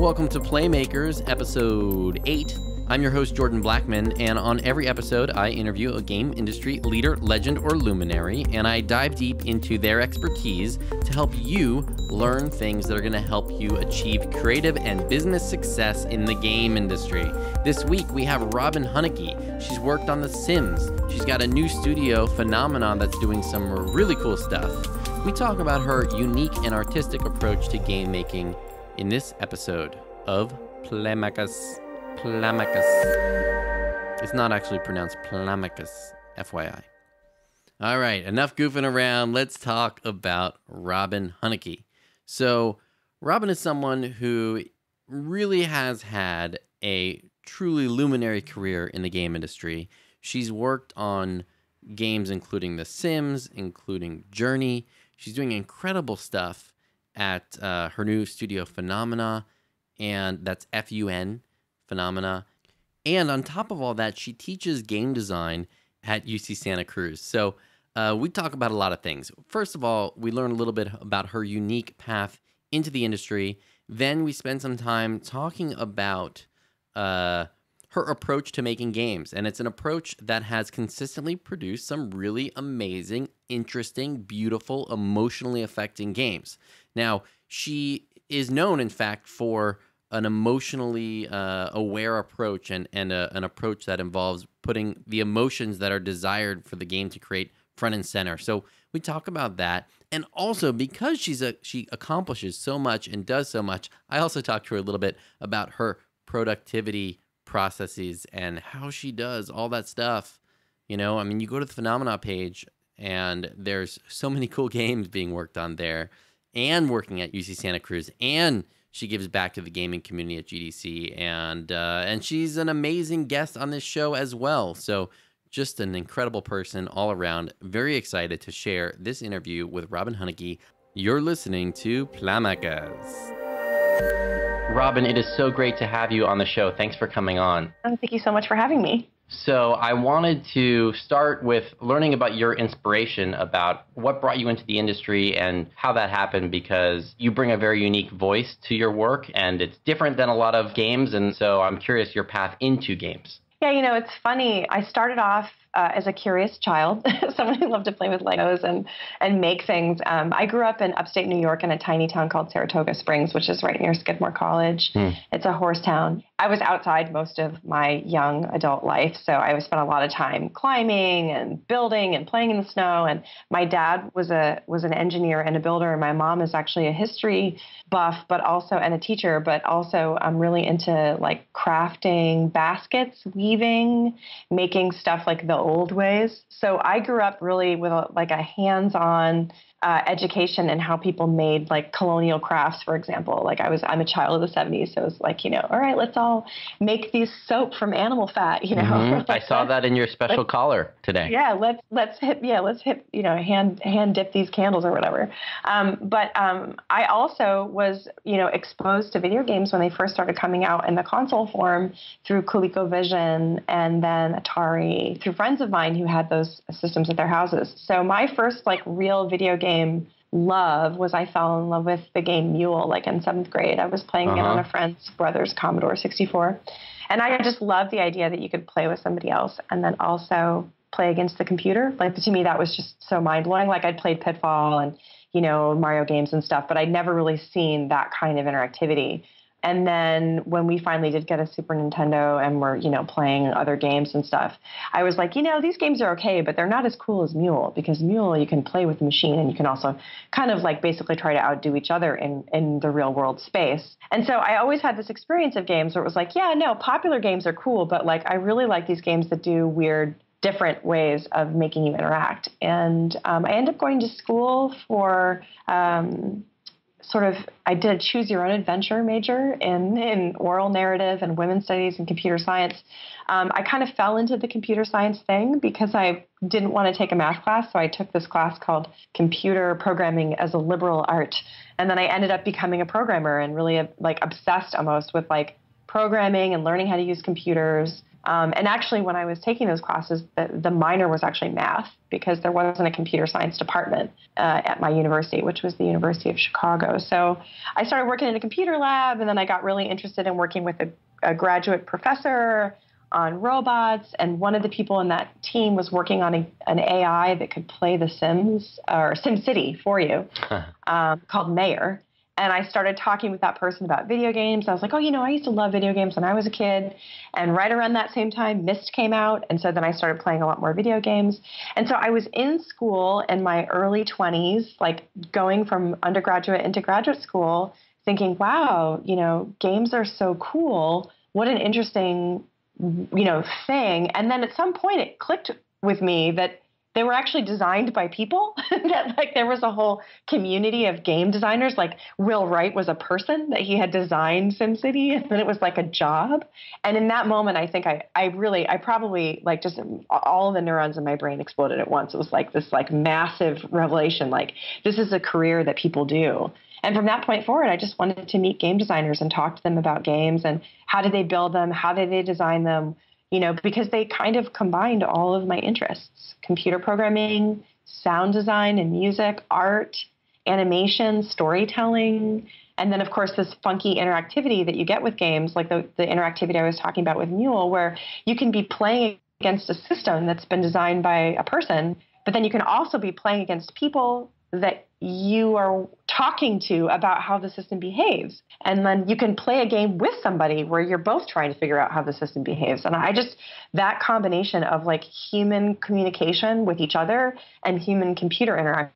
Welcome to Playmakers, episode 8. I'm your host, Jordan Blackman, and on every episode, I interview a game industry leader, legend, or luminary, and I dive deep into their expertise to help you learn things that are going to help you achieve creative and business success in the game industry. This week, we have Robin Hunicke. She's worked on The Sims. She's got a new studio, Funomena, that's doing some really cool stuff. We talk about her unique and artistic approach to game making in this episode of Plamacus. Plamacus. It's not actually pronounced Plamacus, FYI. All right, enough goofing around. Let's talk about Robin Hunicke. So, Robin is someone who really has had a truly luminary career in the game industry. She's worked on games including The Sims, including Journey. She's doing incredible stuff at uh, her new studio, Funomena, and that's F U N, Funomena. And on top of all that, she teaches game design at UC Santa Cruz. So uh, we talk about a lot of things. First of all, we learn a little bit about her unique path into the industry. Then we spend some time talking about uh, her approach to making games. And it's an approach that has consistently produced some really amazing, interesting, beautiful, emotionally affecting games. Now, she is known, in fact, for an emotionally uh, aware approach and, and a, an approach that involves putting the emotions that are desired for the game to create front and center. So we talk about that. And also because she's a she accomplishes so much and does so much, I also talked to her a little bit about her productivity processes and how she does all that stuff. You know, I mean, you go to the Funomena page and there's so many cool games being worked on there and working at UC Santa Cruz and she gives back to the gaming community at GDC, and uh, and she's an amazing guest on this show as well. So just an incredible person all around. Very excited to share this interview with Robin Hunicke. You're listening to Plamacas. Robin, it is so great to have you on the show. Thanks for coming on. Oh, thank you so much for having me. So, I wanted to start with learning about your inspiration about what brought you into the industry and how that happened because you bring a very unique voice to your work and it's different than a lot of games. And so, I'm curious your path into games. Yeah, you know, it's funny. I started off uh, as a curious child, someone who loved to play with Legos and and make things. Um, I grew up in upstate New York in a tiny town called Saratoga Springs, which is right near Skidmore College. Hmm. It's a horse town. I was outside most of my young adult life, so I spent a lot of time climbing and building and playing in the snow. And my dad was a was an engineer and a builder, and my mom is actually a history buff, but also and a teacher, but also I'm really into like crafting baskets, weaving, making stuff like the old ways. So I grew up really with a, like a hands-on uh, education and how people made like colonial crafts, for example. Like I was, I'm a child of the 70s, so it's like you know, all right, let's all make these soap from animal fat. You know, mm-hmm. I saw that in your special collar today. Yeah, let's let's hit yeah, let's hit you know hand hand dip these candles or whatever. Um, but um, I also was you know exposed to video games when they first started coming out in the console form through ColecoVision and then Atari through friends of mine who had those systems at their houses. So my first like real video game game love was I fell in love with the game Mule like in seventh grade. I was playing uh-huh. it on a friend's brother's Commodore 64. And I just loved the idea that you could play with somebody else and then also play against the computer. Like to me, that was just so mind blowing. Like I'd played Pitfall and, you know, Mario games and stuff, but I'd never really seen that kind of interactivity. And then when we finally did get a Super Nintendo and we're, you know, playing other games and stuff, I was like, you know, these games are okay, but they're not as cool as Mule because Mule you can play with the machine and you can also kind of like basically try to outdo each other in in the real world space. And so I always had this experience of games where it was like, yeah, no, popular games are cool, but like I really like these games that do weird different ways of making you interact. And um, I ended up going to school for um, sort of I did a choose your own adventure major in in oral narrative and women's studies and computer science. Um, I kind of fell into the computer science thing because I didn't want to take a math class, so I took this class called computer programming as a liberal art, and then I ended up becoming a programmer and really like obsessed almost with like programming and learning how to use computers Um, and actually, when I was taking those classes, the, the, minor was actually math because there wasn't a computer science department uh, at my university, which was the University of Chicago. So I started working in a computer lab, and then I got really interested in working with a, a graduate professor on robots. And one of the people in that team was working on a, an AI that could play The Sims or SimCity for you um, called Mayor and I started talking with that person about video games. I was like, oh, you know, I used to love video games when I was a kid. And right around that same time, Myst came out. And so then I started playing a lot more video games. And so I was in school in my early 20s, like going from undergraduate into graduate school, thinking, wow, you know, games are so cool. What an interesting, you know, thing. And then at some point it clicked with me that they were actually designed by people. That like there was a whole community of game designers. Like will wright was a person that he had designed simcity and then it was like a job. And in that moment i think i i really i probably like just all the neurons in my brain exploded at once. It was like this like massive revelation like this is a career that people do. And from that point forward i just wanted to meet game designers and talk to them about games and how did they build them how did they design them you know, because they kind of combined all of my interests computer programming, sound design and music, art, animation, storytelling. And then, of course, this funky interactivity that you get with games, like the, the interactivity I was talking about with Mule, where you can be playing against a system that's been designed by a person, but then you can also be playing against people that you are talking to about how the system behaves. And then you can play a game with somebody where you're both trying to figure out how the system behaves. And I just, that combination of like human communication with each other and human computer interaction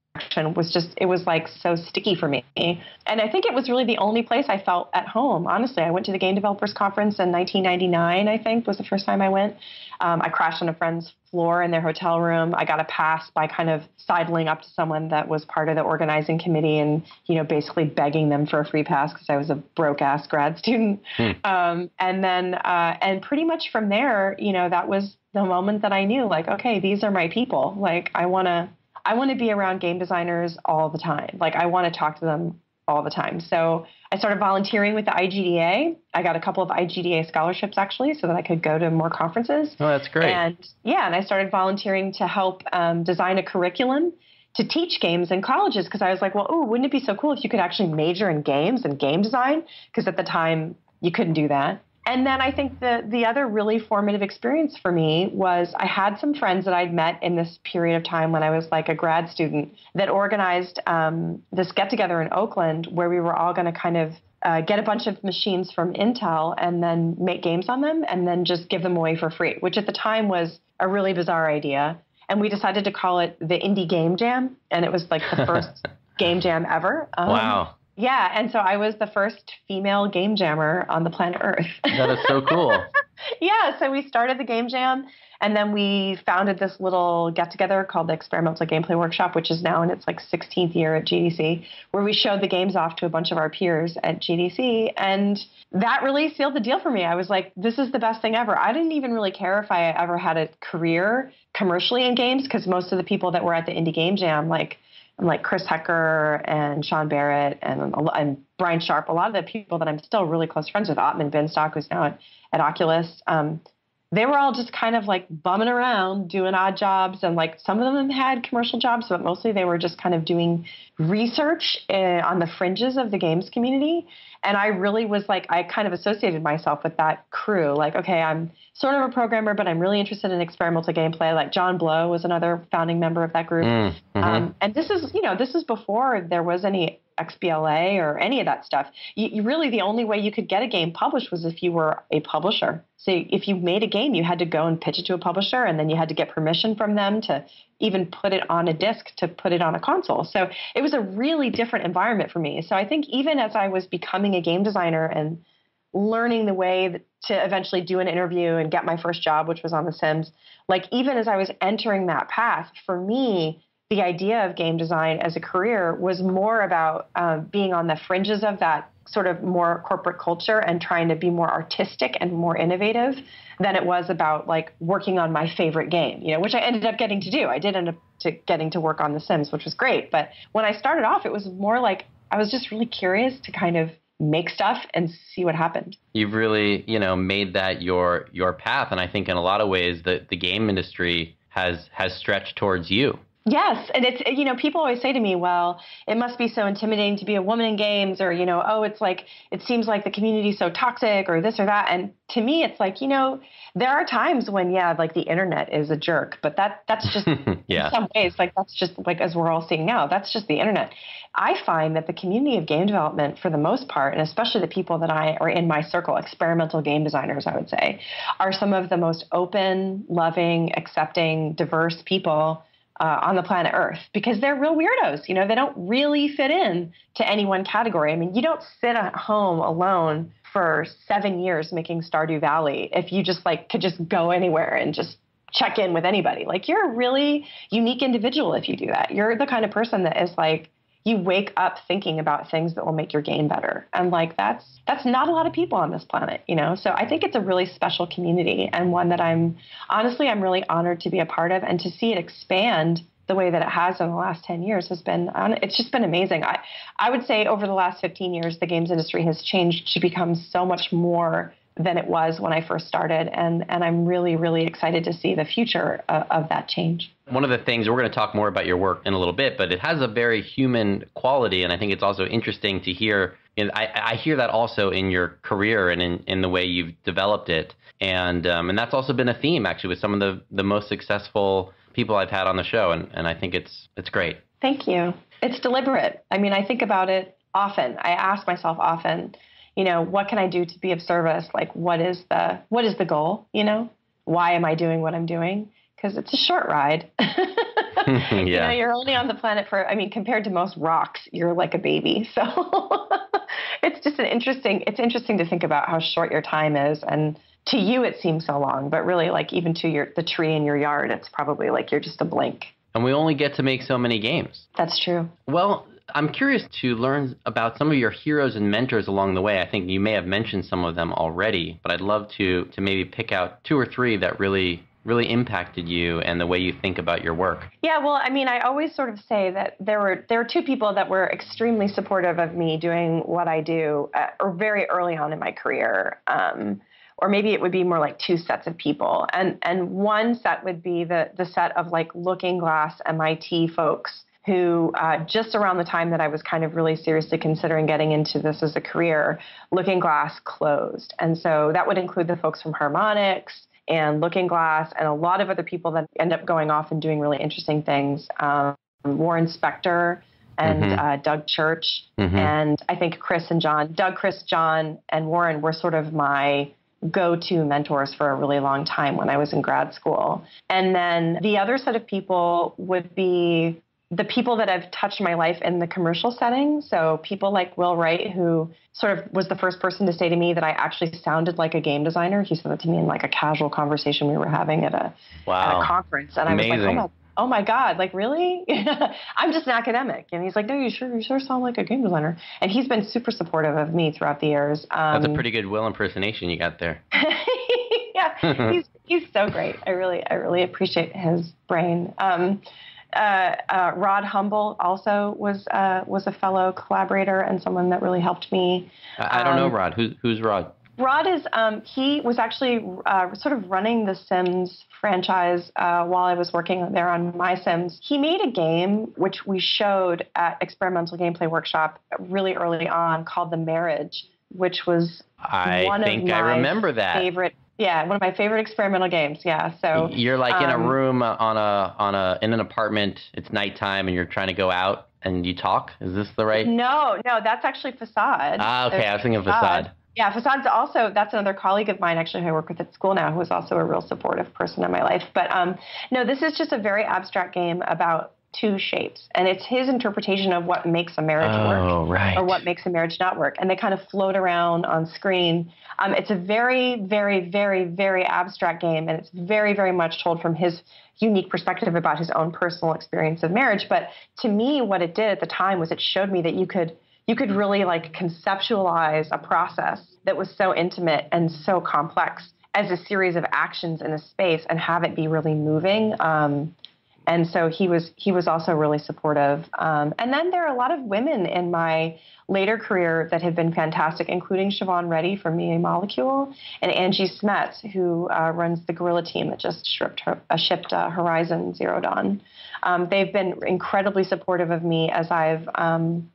was just it was like so sticky for me and i think it was really the only place i felt at home honestly i went to the game developers conference in 1999 i think was the first time i went um, i crashed on a friend's floor in their hotel room i got a pass by kind of sidling up to someone that was part of the organizing committee and you know basically begging them for a free pass because i was a broke ass grad student hmm. um, and then uh, and pretty much from there you know that was the moment that i knew like okay these are my people like i want to I want to be around game designers all the time. Like I want to talk to them all the time. So I started volunteering with the IGDA. I got a couple of IGDA scholarships actually, so that I could go to more conferences. Oh, that's great. And yeah, and I started volunteering to help um, design a curriculum to teach games in colleges because I was like, well, oh, wouldn't it be so cool if you could actually major in games and game design? Because at the time you couldn't do that and then I think the the other really formative experience for me was I had some friends that I'd met in this period of time when I was like a grad student that organized um, this get together in Oakland where we were all going to kind of uh, get a bunch of machines from Intel and then make games on them and then just give them away for free, which at the time was a really bizarre idea. And we decided to call it the Indie Game Jam, and it was like the first game jam ever. Um, wow. Yeah, and so I was the first female game jammer on the planet Earth. That is so cool. yeah, so we started the game jam and then we founded this little get together called the Experimental Gameplay Workshop, which is now in its like 16th year at GDC, where we showed the games off to a bunch of our peers at GDC. And that really sealed the deal for me. I was like, this is the best thing ever. I didn't even really care if I ever had a career commercially in games because most of the people that were at the Indie Game Jam, like, like Chris Hecker and Sean Barrett and, and Brian Sharp, a lot of the people that I'm still really close friends with, Atman Binstock, who's now at, at Oculus, um, they were all just kind of like bumming around doing odd jobs. And like some of them had commercial jobs, but mostly they were just kind of doing research uh, on the fringes of the games community. And I really was like, I kind of associated myself with that crew. Like, okay, I'm sort of a programmer, but I'm really interested in experimental gameplay. Like John Blow was another founding member of that group. Mm, mm-hmm. um, and this is, you know, this is before there was any XBLA or any of that stuff. You, you, really the only way you could get a game published was if you were a publisher. So if you made a game, you had to go and pitch it to a publisher, and then you had to get permission from them to even put it on a disc to put it on a console. So it was a really different environment for me. So I think even as I was becoming a game designer and learning the way to eventually do an interview and get my first job, which was on The Sims, like even as I was entering that path, for me, the idea of game design as a career was more about um, being on the fringes of that sort of more corporate culture and trying to be more artistic and more innovative than it was about like working on my favorite game, you know, which I ended up getting to do. I did end up to getting to work on The Sims, which was great. But when I started off, it was more like I was just really curious to kind of make stuff and see what happened. You've really, you know, made that your your path, and I think in a lot of ways that the game industry has has stretched towards you. Yes, and it's you know people always say to me, well, it must be so intimidating to be a woman in games, or you know, oh, it's like it seems like the community's so toxic, or this or that. And to me, it's like you know, there are times when yeah, like the internet is a jerk, but that that's just yeah. in some ways like that's just like as we're all seeing now, that's just the internet. I find that the community of game development, for the most part, and especially the people that I are in my circle, experimental game designers, I would say, are some of the most open, loving, accepting, diverse people uh, on the planet Earth because they're real weirdos. You know, they don't really fit in to any one category. I mean, you don't sit at home alone for seven years making Stardew Valley if you just like could just go anywhere and just check in with anybody. Like you're a really unique individual if you do that. You're the kind of person that is like you wake up thinking about things that will make your game better. And like that's that's not a lot of people on this planet, you know. So I think it's a really special community and one that I'm honestly I'm really honored to be a part of and to see it expand the way that it has in the last 10 years has been uh, it's just been amazing. I I would say over the last 15 years the games industry has changed to become so much more than it was when I first started. And, and I'm really, really excited to see the future of, of that change. One of the things we're going to talk more about your work in a little bit, but it has a very human quality. And I think it's also interesting to hear. And I, I hear that also in your career and in, in the way you've developed it. And, um, and that's also been a theme actually with some of the, the most successful people I've had on the show. And, and I think it's, it's great. Thank you. It's deliberate. I mean, I think about it often. I ask myself often, you know, what can I do to be of service? Like, what is the what is the goal? You know, why am I doing what I'm doing? Because it's a short ride. yeah. You know, you're only on the planet for. I mean, compared to most rocks, you're like a baby. So it's just an interesting. It's interesting to think about how short your time is and. To you, it seems so long, but really, like even to your the tree in your yard, it's probably like you're just a blink. And we only get to make so many games. That's true. Well, I'm curious to learn about some of your heroes and mentors along the way. I think you may have mentioned some of them already, but I'd love to to maybe pick out two or three that really really impacted you and the way you think about your work? Yeah, well, I mean, I always sort of say that there were there were two people that were extremely supportive of me doing what I do, uh, or very early on in my career. Um, or maybe it would be more like two sets of people, and and one set would be the the set of like Looking Glass MIT folks who uh, just around the time that I was kind of really seriously considering getting into this as a career, Looking Glass closed. And so that would include the folks from Harmonix and Looking Glass and a lot of other people that end up going off and doing really interesting things. Um, Warren Spector and mm-hmm. uh, Doug Church, mm-hmm. and I think Chris and John. Doug, Chris, John, and Warren were sort of my go to mentors for a really long time when I was in grad school. And then the other set of people would be the people that have touched my life in the commercial setting. So people like Will Wright, who sort of was the first person to say to me that I actually sounded like a game designer. He said that to me in like a casual conversation we were having at a, wow. at a conference, and Amazing. I was like, oh my. Oh my God! Like really? I'm just an academic, and he's like, "No, you sure you sure sound like a game designer." And he's been super supportive of me throughout the years. Um, That's a pretty good Will impersonation you got there. yeah, he's he's so great. I really I really appreciate his brain. Um, uh, uh, Rod Humble also was uh, was a fellow collaborator and someone that really helped me. I, I don't know um, Rod. Who's who's Rod? Rod is um, he was actually uh, sort of running the Sims franchise uh, while I was working there on My Sims. He made a game which we showed at Experimental Gameplay Workshop really early on called The Marriage, which was I one think of my I remember that favorite yeah, one of my favorite experimental games. Yeah, so you're like um, in a um, room uh, on a on a in an apartment. It's nighttime, and you're trying to go out and you talk. Is this the right? No, no, that's actually Facade. Ah, okay, There's I was thinking Facade. Yeah, Facade's also that's another colleague of mine actually who I work with at school now, who is also a real supportive person in my life. But um, no, this is just a very abstract game about two shapes. And it's his interpretation of what makes a marriage oh, work right. or what makes a marriage not work. And they kind of float around on screen. Um, it's a very, very, very, very abstract game. And it's very, very much told from his unique perspective about his own personal experience of marriage. But to me, what it did at the time was it showed me that you could you could really like conceptualize a process that was so intimate and so complex as a series of actions in a space and have it be really moving. Um, and so he was he was also really supportive. Um, and then there are a lot of women in my later career that have been fantastic, including Siobhan Reddy from Media Molecule and Angie Smets, who uh, runs the Guerrilla team that just shipped, uh, shipped uh, Horizon Zero Dawn. Um, they've been incredibly supportive of me as I've um,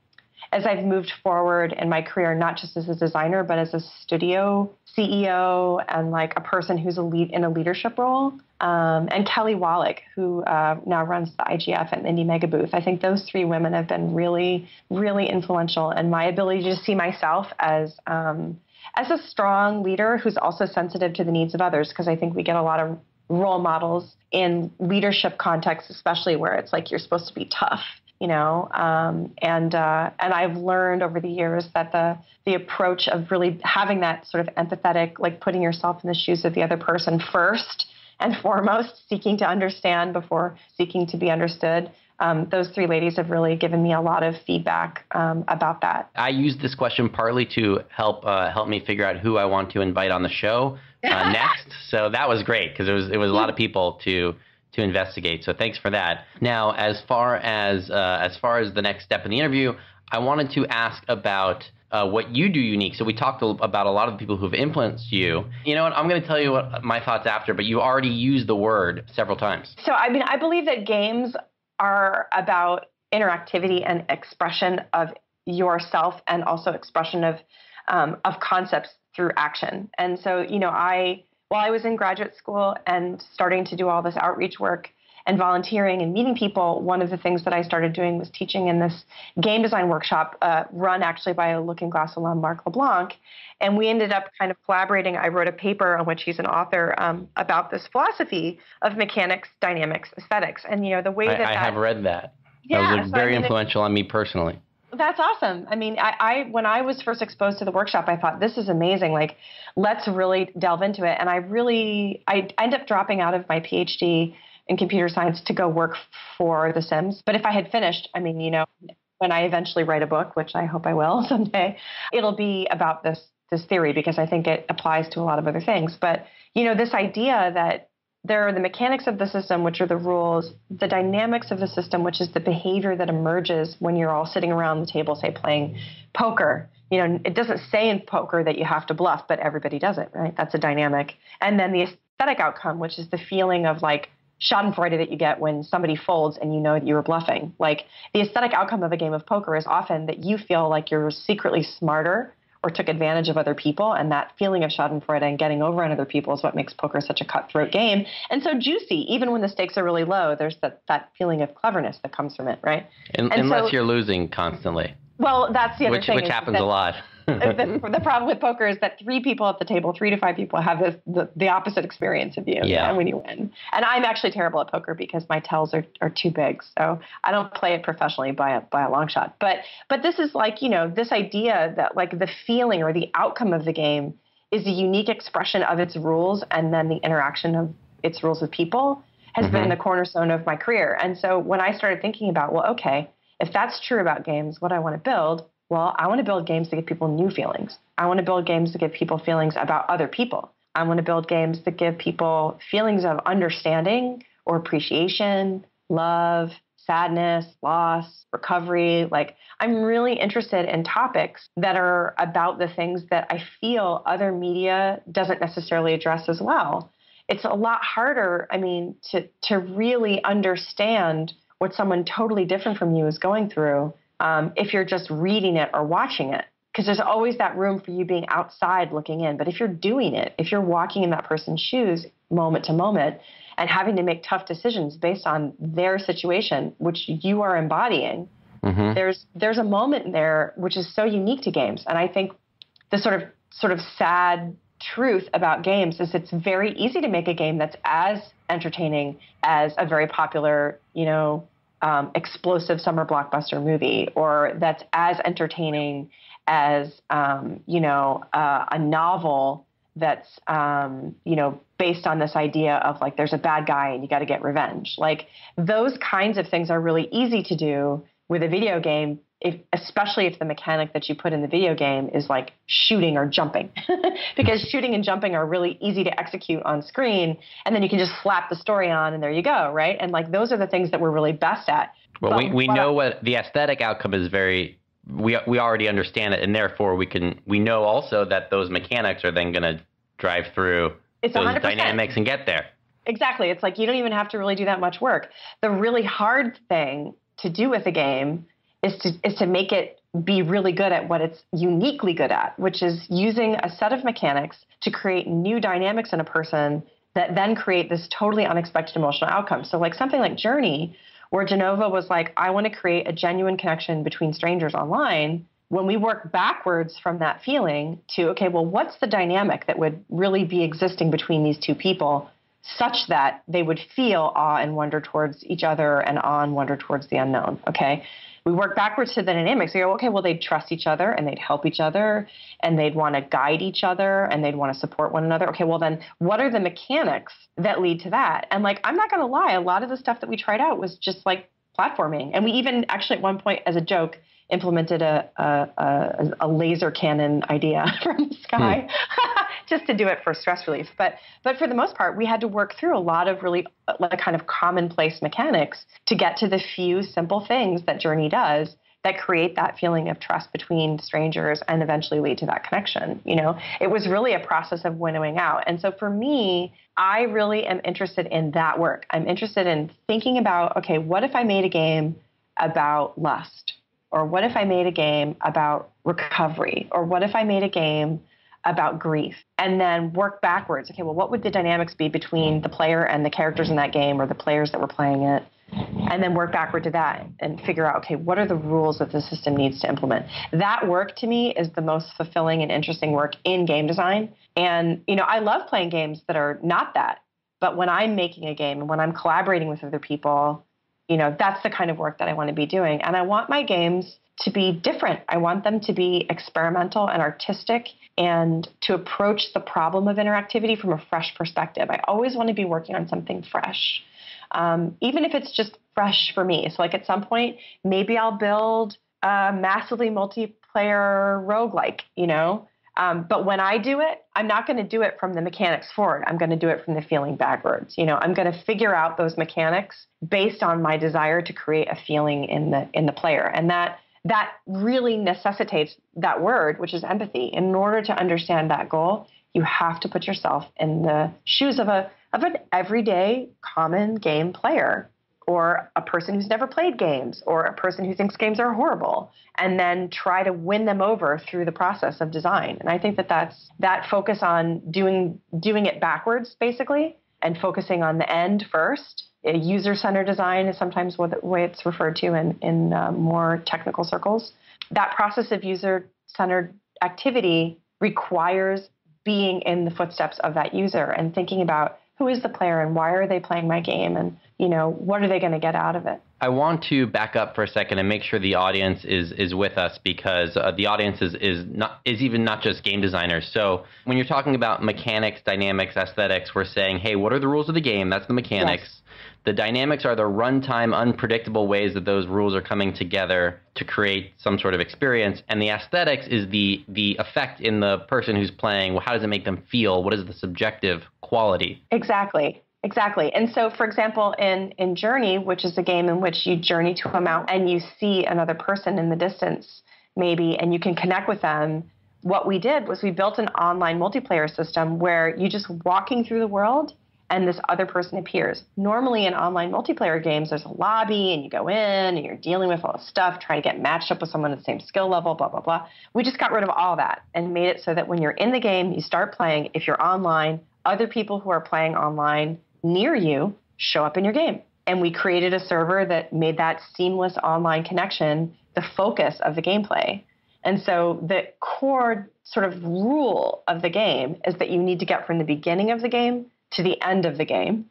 as I've moved forward in my career, not just as a designer, but as a studio CEO and like a person who's a lead in a leadership role. Um, and Kelly Wallick, who uh, now runs the IGF and Indie Mega Booth. I think those three women have been really, really influential in my ability to see myself as um, as a strong leader who's also sensitive to the needs of others. Because I think we get a lot of role models in leadership contexts, especially where it's like you're supposed to be tough you know um, and uh, and I've learned over the years that the the approach of really having that sort of empathetic like putting yourself in the shoes of the other person first and foremost seeking to understand before seeking to be understood um, those three ladies have really given me a lot of feedback um, about that. I used this question partly to help uh, help me figure out who I want to invite on the show uh, next. So that was great because it was it was a lot of people to to investigate. So thanks for that. Now, as far as uh, as far as the next step in the interview, I wanted to ask about uh, what you do unique. So we talked about a lot of the people who've influenced you. You know what? I'm going to tell you what my thoughts after, but you already used the word several times. So I mean, I believe that games are about interactivity and expression of yourself, and also expression of um, of concepts through action. And so, you know, I while I was in graduate school and starting to do all this outreach work and volunteering and meeting people, one of the things that I started doing was teaching in this game design workshop uh, run actually by a Looking Glass alum, Marc LeBlanc. And we ended up kind of collaborating. I wrote a paper on which he's an author um, about this philosophy of mechanics, dynamics, aesthetics. And, you know, the way that I, I that, have read that. Yeah, that was like, very I mean, influential it, on me personally. That's awesome. I mean, I, I, when I was first exposed to the workshop, I thought this is amazing. Like, let's really delve into it. And I really, I end up dropping out of my PhD in computer science to go work for The Sims. But if I had finished, I mean, you know, when I eventually write a book, which I hope I will someday, it'll be about this this theory because I think it applies to a lot of other things. But you know, this idea that there are the mechanics of the system, which are the rules, the dynamics of the system, which is the behavior that emerges when you're all sitting around the table, say playing poker. You know, it doesn't say in poker that you have to bluff, but everybody does it, right? That's a dynamic. And then the aesthetic outcome, which is the feeling of like schadenfreude that you get when somebody folds and you know that you were bluffing. Like the aesthetic outcome of a game of poker is often that you feel like you're secretly smarter or took advantage of other people. And that feeling of Schadenfreude and getting over on other people is what makes poker such a cutthroat game and so juicy. Even when the stakes are really low, there's that, that feeling of cleverness that comes from it, right? and unless so, you're losing constantly. Well, that's the other which, thing. Which happens a lot. the, the, problem with poker is that three people at the table, three to five people, have this, the, the opposite experience of you. Yeah. when you win. And I'm actually terrible at poker because my tells are, are too big. So I don't play it professionally by a, by a long shot. But but this is like, you know, this idea that like the feeling or the outcome of the game is a unique expression of its rules and then the interaction of its rules with people has mm-hmm. been the cornerstone of my career. And so when I started thinking about, well, okay, if that's true about games, what I want to build well, I want to build games to give people new feelings. I want to build games to give people feelings about other people. I want to build games that give people feelings of understanding or appreciation, love, sadness, loss, recovery. Like, I'm really interested in topics that are about the things that I feel other media doesn't necessarily address as well. It's a lot harder, I mean, to, to really understand what someone totally different from you is going through um, if you're just reading it or watching it because there's always that room for you being outside looking in. But if you're doing it, if you're walking in that person's shoes moment to moment and having to make tough decisions based on their situation, which you are embodying, mm-hmm. there's there's a moment in there which is so unique to games. And I think the sort of sort of sad truth about games is it's very easy to make a game that's as entertaining as a very popular, you know, um, explosive summer blockbuster movie or that's as entertaining as um, you know uh, a novel that's um, you know based on this idea of like there's a bad guy and you got to get revenge. Like those kinds of things are really easy to do with a video game, if, especially if the mechanic that you put in the video game is like shooting or jumping, because shooting and jumping are really easy to execute on screen, and then you can just slap the story on, and there you go, right? And like those are the things that we're really best at. Well, but, we, we know what the aesthetic outcome is very. We we already understand it, and therefore we can we know also that those mechanics are then going to drive through it's those 100%. dynamics and get there. Exactly. It's like you don't even have to really do that much work. The really hard thing to do with a game is to is to make it be really good at what it's uniquely good at, which is using a set of mechanics to create new dynamics in a person that then create this totally unexpected emotional outcome. So like something like Journey, where Jenova was like, I want to create a genuine connection between strangers online. When we work backwards from that feeling to, okay, well, what's the dynamic that would really be existing between these two people such that they would feel awe and wonder towards each other and awe and wonder towards the unknown? Okay we work backwards to the dynamics. We go, okay, well, they'd trust each other and they'd help each other and they'd want to guide each other and they'd want to support one another. Okay, well, then what are the mechanics that lead to that? And like, I'm not going to lie, a lot of the stuff that we tried out was just like platforming. And we even actually at one point, as a joke, implemented a, a, a, a laser cannon idea from the sky hmm. just to do it for stress relief. But, but for the most part, we had to work through a lot of really like kind of commonplace mechanics to get to the few simple things that Journey does that create that feeling of trust between strangers and eventually lead to that connection. You know, it was really a process of winnowing out. And so for me, I really am interested in that work. I'm interested in thinking about, okay, what if I made a game about lust? Or what if I made a game about recovery? Or what if I made a game about grief? And then work backwards. Okay, well, what would the dynamics be between the player and the characters in that game or the players that were playing it? And then work backward to that and figure out, okay, what are the rules that the system needs to implement? That work to me is the most fulfilling and interesting work in game design. And, you know, I love playing games that are not that. But when I'm making a game and when I'm collaborating with other people, you know, that's the kind of work that I want to be doing. And I want my games to be different. I want them to be experimental and artistic and to approach the problem of interactivity from a fresh perspective. I always want to be working on something fresh, um, even if it's just fresh for me. So, like at some point, maybe I'll build a massively multiplayer roguelike, you know, um, but when I do it, I'm not going to do it from the mechanics forward. I'm going to do it from the feeling backwards. You know, I'm going to figure out those mechanics based on my desire to create a feeling in the in the player, and that that really necessitates that word, which is empathy. In order to understand that goal, you have to put yourself in the shoes of a of an everyday common game player or a person who's never played games or a person who thinks games are horrible and then try to win them over through the process of design and i think that that's that focus on doing doing it backwards basically and focusing on the end first user-centered design is sometimes what the way it's referred to in, in uh, more technical circles. That process of user-centered activity requires being in the footsteps of that user and thinking about who is the player and why are they playing my game and you know what are they going to get out of it? I want to back up for a second and make sure the audience is is with us because uh, the audience is is not is even not just game designers. So when you're talking about mechanics dynamics aesthetics we're saying hey what are the rules of the game? That's the mechanics. Yes. The dynamics are the runtime, unpredictable ways that those rules are coming together to create some sort of experience, and the aesthetics is the the effect in the person who's playing. How does it make them feel? What is the subjective quality? Exactly. Exactly. And so, for example, in, in Journey, which is a game in which you journey to a mountain and you see another person in the distance, maybe, and you can connect with them, what we did was we built an online multiplayer system where you just walking through the world and this other person appears. Normally in online multiplayer games, there's a lobby and you go in and you're dealing with all this stuff, trying to get matched up with someone at the same skill level, blah, blah, blah. We just got rid of all that and made it so that when you're in the game, you start playing. If you're online, other people who are playing online near you show up in your game. And we created a server that made that seamless online connection the focus of the gameplay. And so the core sort of rule of the game is that you need to get from the beginning of the game to the end of the game.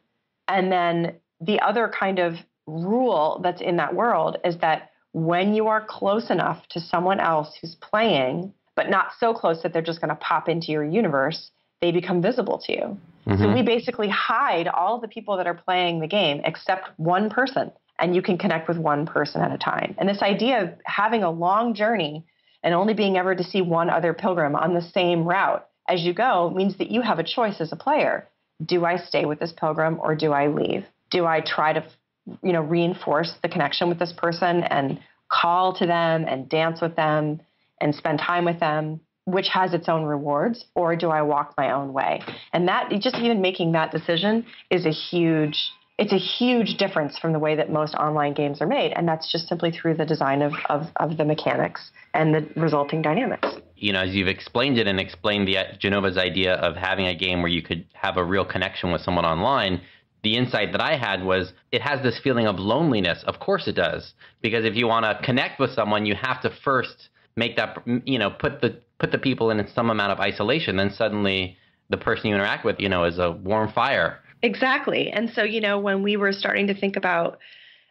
And then the other kind of rule that's in that world is that when you are close enough to someone else who's playing, but not so close that they're just going to pop into your universe, they become visible to you. Mm-hmm. So we basically hide all the people that are playing the game except one person. and you can connect with one person at a time. And this idea of having a long journey and only being ever to see one other pilgrim on the same route as you go means that you have a choice as a player. Do I stay with this pilgrim or do I leave? Do I try to you know reinforce the connection with this person and call to them and dance with them and spend time with them which has its own rewards or do i walk my own way? And that just even making that decision is a huge it's a huge difference from the way that most online games are made. And that's just simply through the design of, of, of the mechanics and the resulting dynamics you know as you've explained it and explained the Jenova's idea of having a game where you could have a real connection with someone online the insight that I had was it has this feeling of loneliness. Of course it does, because if you want to connect with someone, you have to first make that you know put the put the people in some amount of isolation. Then suddenly the person you interact with, you know, is a warm fire. Exactly. And so, you know, when we were starting to think about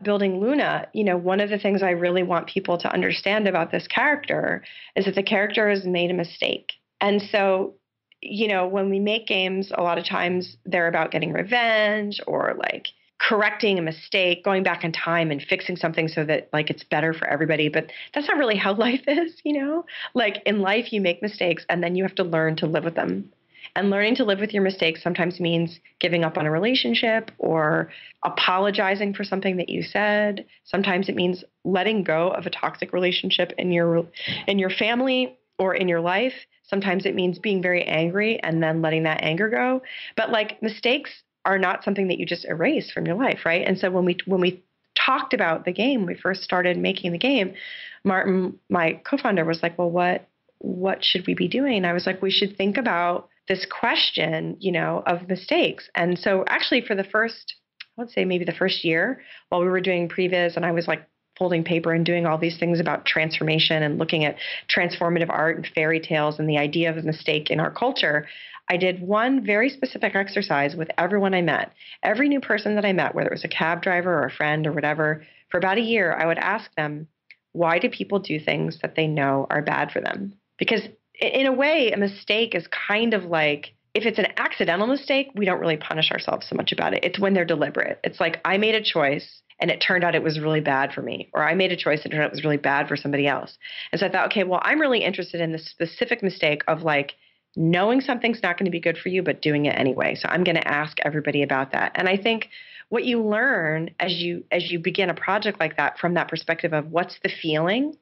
building Luna, you know, one of the things I really want people to understand about this character is that the character has made a mistake. And so, you know, when we make games, a lot of times they're about getting revenge or like correcting a mistake, going back in time and fixing something so that like it's better for everybody. But that's not really how life is, you know? Like in life, you make mistakes and then you have to learn to live with them. And learning to live with your mistakes sometimes means giving up on a relationship or apologizing for something that you said. Sometimes it means letting go of a toxic relationship in your in your family or in your life. Sometimes it means being very angry and then letting that anger go. But like mistakes are not something that you just erase from your life, right? And so when we when we talked about the game, we first started making the game, Martin, my co-founder, was like, "Well, what what should we be doing?" I was like, "We should think about this question, you know, of mistakes." And so actually for the first I would say maybe the first year while we were doing previs and I was like folding paper and doing all these things about transformation and looking at transformative art and fairy tales and the idea of a mistake in our culture, I did one very specific exercise with everyone I met. Every new person that I met, whether it was a cab driver or a friend or whatever, for about a year, I would ask them, why do people do things that they know are bad for them? Because in a way, a mistake is kind of like if it's an accidental mistake, we don't really punish ourselves so much about it. It's when they're deliberate. It's like I made a choice and it turned out it was really bad for me, or I made a choice and it turned out it was really bad for somebody else. And so I thought, okay, well, I'm really interested in the specific mistake of like knowing something's not going to be good for you, but doing it anyway. So I'm going to ask everybody about that. And I think what you learn as you as you begin a project like that from that perspective of what's the feeling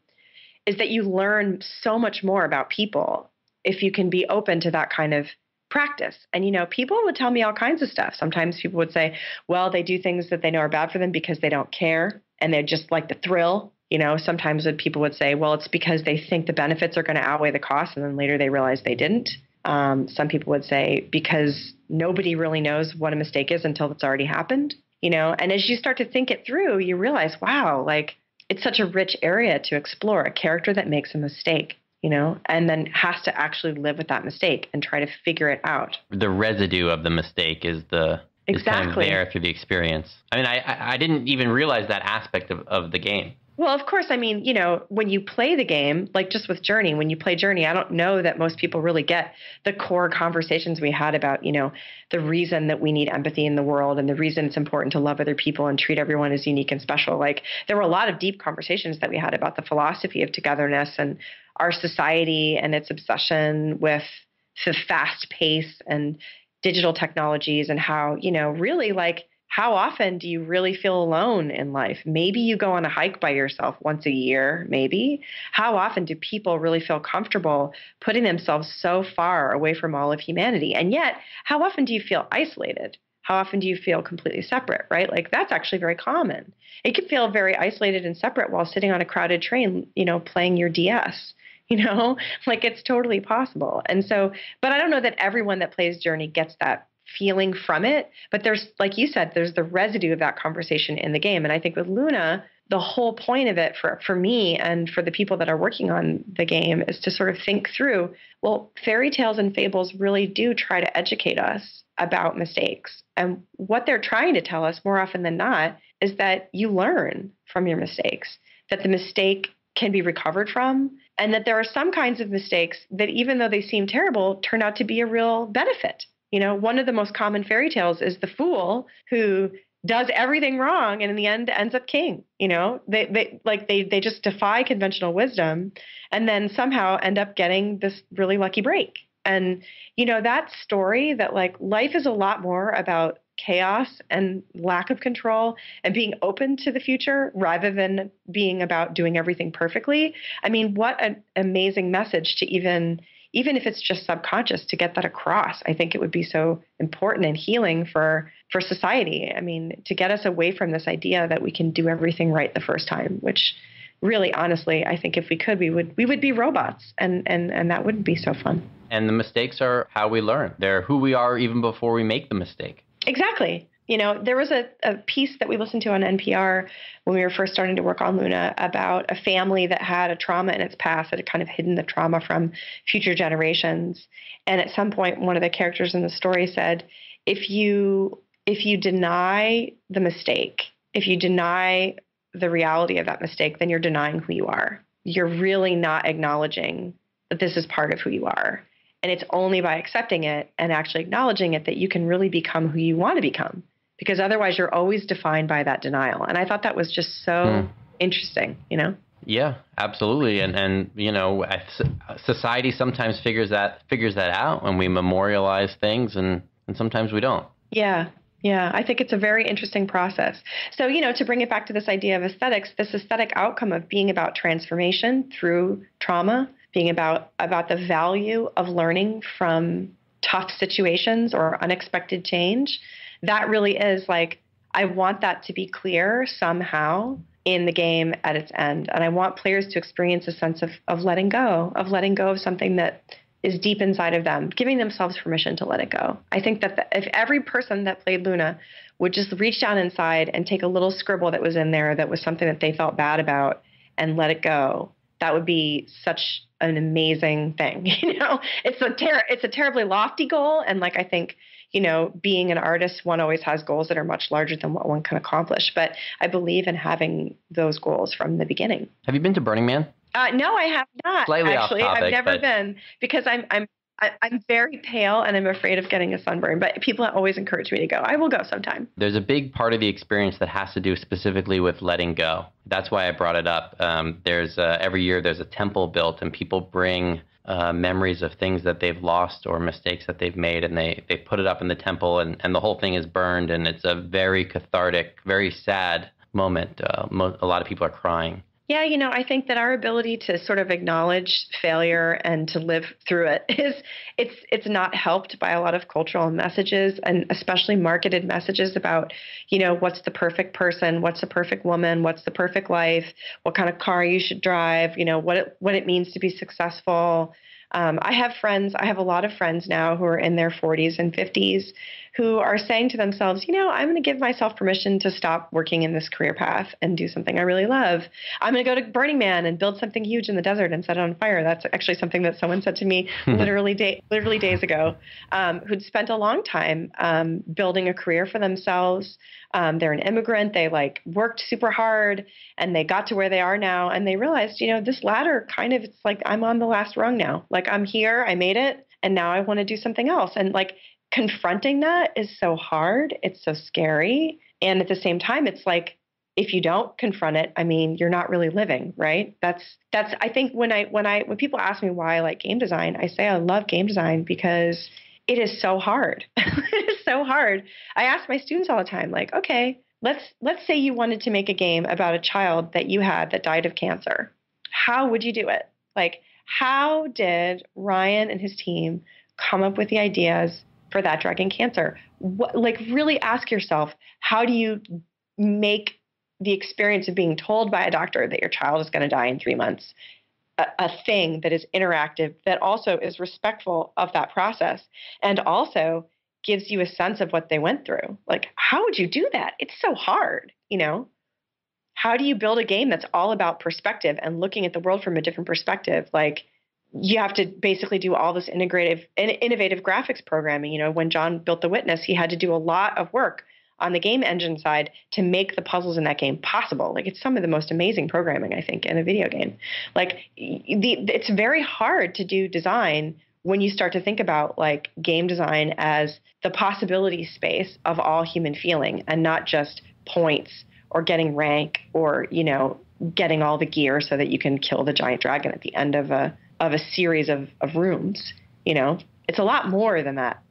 is that you learn so much more about people if you can be open to that kind of practice. And you know, people would tell me all kinds of stuff. Sometimes people would say, well, they do things that they know are bad for them because they don't care and they just like the thrill you know, sometimes people would say, well, it's because they think the benefits are going to outweigh the costs, and then later they realize they didn't. Um, some people would say because nobody really knows what a mistake is until it's already happened, you know. And as you start to think it through, you realize, wow, like it's such a rich area to explore a character that makes a mistake you know, and then has to actually live with that mistake and try to figure it out. The residue of the mistake is the exactly is kind of there through the experience. I mean, I I didn't even realize that aspect of, of the game. Well, of course, I mean, you know, when you play the game, like just with Journey, when you play Journey, I don't know that most people really get the core conversations we had about, you know, the reason that we need empathy in the world and the reason it's important to love other people and treat everyone as unique and special. Like there were a lot of deep conversations that we had about the philosophy of togetherness and our society and its obsession with the fast pace and digital technologies and how, you know, really like how often do you really feel alone in life? Maybe you go on a hike by yourself once a year, maybe. How often do people really feel comfortable putting themselves so far away from all of humanity? And yet, how often do you feel isolated? How often do you feel completely separate, right? Like that's actually very common. It can feel very isolated and separate while sitting on a crowded train, you know, playing your DS you know like it's totally possible and so but i don't know that everyone that plays journey gets that feeling from it. But there's, like you said, there's the residue of that conversation in the game. And I think with Luna, the whole point of it for, for me and for the people that are working on the game is to sort of think through well, fairy tales and fables really do try to educate us about mistakes. And what they're trying to tell us more often than not is that you learn from your mistakes, that the mistake can be recovered from, and that there are some kinds of mistakes that, even though they seem terrible, turn out to be a real benefit you know, one of the most common fairy tales is the fool who does everything wrong and in the end ends up king you know? They they like they they just defy conventional wisdom and then somehow end up getting this really lucky break. And you know that story that like life is a lot more about chaos and lack of control and being open to the future rather than being about doing everything perfectly. I mean what an amazing message to even even if it's just subconscious to get that across i think it would be so important and healing for for society. I mean to get us away from this idea that we can do everything right the first time which really honestly i think if we could we would we would be robots and and and that wouldn't be so fun. And the mistakes are how we learn. They're who we are even before we make the mistake. Exactly you know, there was a, a piece that we listened to on NPR when we were first starting to work on Luna about a family that had a trauma in its past that had kind of hidden the trauma from future generations. And at some point, one of the characters in the story said, if you if you deny the mistake, if you deny the reality of that mistake, then you're denying who you are. You're really not acknowledging that this is part of who you are. And it's only by accepting it and actually acknowledging it that you can really become who you want to become because otherwise you're always defined by that denial. And I thought that was just so hmm. interesting, you know? Yeah, absolutely. And and you know, society sometimes figures that figures that out when we memorialize things and and sometimes we don't. Yeah. Yeah, I think it's a very interesting process. So, you know, to bring it back to this idea of aesthetics, this aesthetic outcome of being about transformation through trauma, being about about the value of learning from tough situations or unexpected change, that really is like, I want that to be clear somehow in the game at its end. And I want players to experience a sense of, of letting go, of letting go of something that is deep inside of them, giving themselves permission to let it go. I think that the, if every person that played Luna would just reach down inside and take a little scribble that was in there that was something that they felt bad about and let it go, that would be such an amazing thing. You know, it's a ter- it's a terribly lofty goal, and like I think you know, being an artist, one always has goals that are much larger than what one can accomplish. But I believe in having those goals from the beginning. Have you been to Burning Man? Uh, no, I have not. Slightly actually, topic, I've never but... been because I'm I'm I, am very pale and I'm afraid of getting a sunburn, but people always encourage me to go. I will go sometime. There's a big part of the experience that has to do specifically with letting go. That's why I brought it up. Um, there's uh, every year there's a temple built, and people bring uh, memories of things that they've lost or mistakes that they've made, and they they put it up in the temple, and and the whole thing is burned, and it's a very cathartic, very sad moment. Uh, mo- a lot of people are crying. Yeah, you know, I think that our ability to sort of acknowledge failure and to live through it is it's it's not helped by a lot of cultural messages and especially marketed messages about, you know, what's the perfect person, what's the perfect woman, what's the perfect life, what kind of car you should drive, you know, what it what it means to be successful. Um, I have friends, I have a lot of friends now who are in their 40s and 50s who are saying to themselves, you know, I'm going to give myself permission to stop working in this career path and do something I really love. I'm going to go to Burning Man and build something huge in the desert and set it on fire. That's actually something that someone said to me literally day, literally days ago, um, who'd spent a long time um, building a career for themselves. Um, they're an immigrant. They like worked super hard and they got to where they are now. And they realized, you know, this ladder kind of, it's like I'm on the last rung now. Like I'm here, I made it, and now I want to do something else. And like confronting that is so hard. It's so scary. And at the same time, it's like, if you don't confront it, I mean, you're not really living, right? That's that's I think when I when I when people ask me why I like game design, I say I love game design because it is so hard. it is so hard. I ask my students all the time, like, okay, let's let's say you wanted to make a game about a child that you had that died of cancer. How would you do it? Like, how did Ryan and his team come up with the ideas for That Dragon, Cancer. What, like, really ask yourself how do you make the experience of being told by a doctor that your child is going to die in three months a, a, thing that is interactive, that also is respectful of that process, and also gives you a sense of what they went through. Like, how would you do that? It's so hard, you know? How do you build a game that's all about perspective and looking at the world from a different perspective? Like, you have to basically do all this integrative and innovative graphics programming you know when Jon built the witness he had to do a lot of work on the game engine side to make the puzzles in that game possible. Like it's some of the most amazing programming i think in a video game. Like the, it's very hard to do design when you start to think about like game design as the possibility space of all human feeling and not just points or getting rank or you know getting all the gear so that you can kill the giant dragon at the end of a of a series of, of rooms you know? It's a lot more than that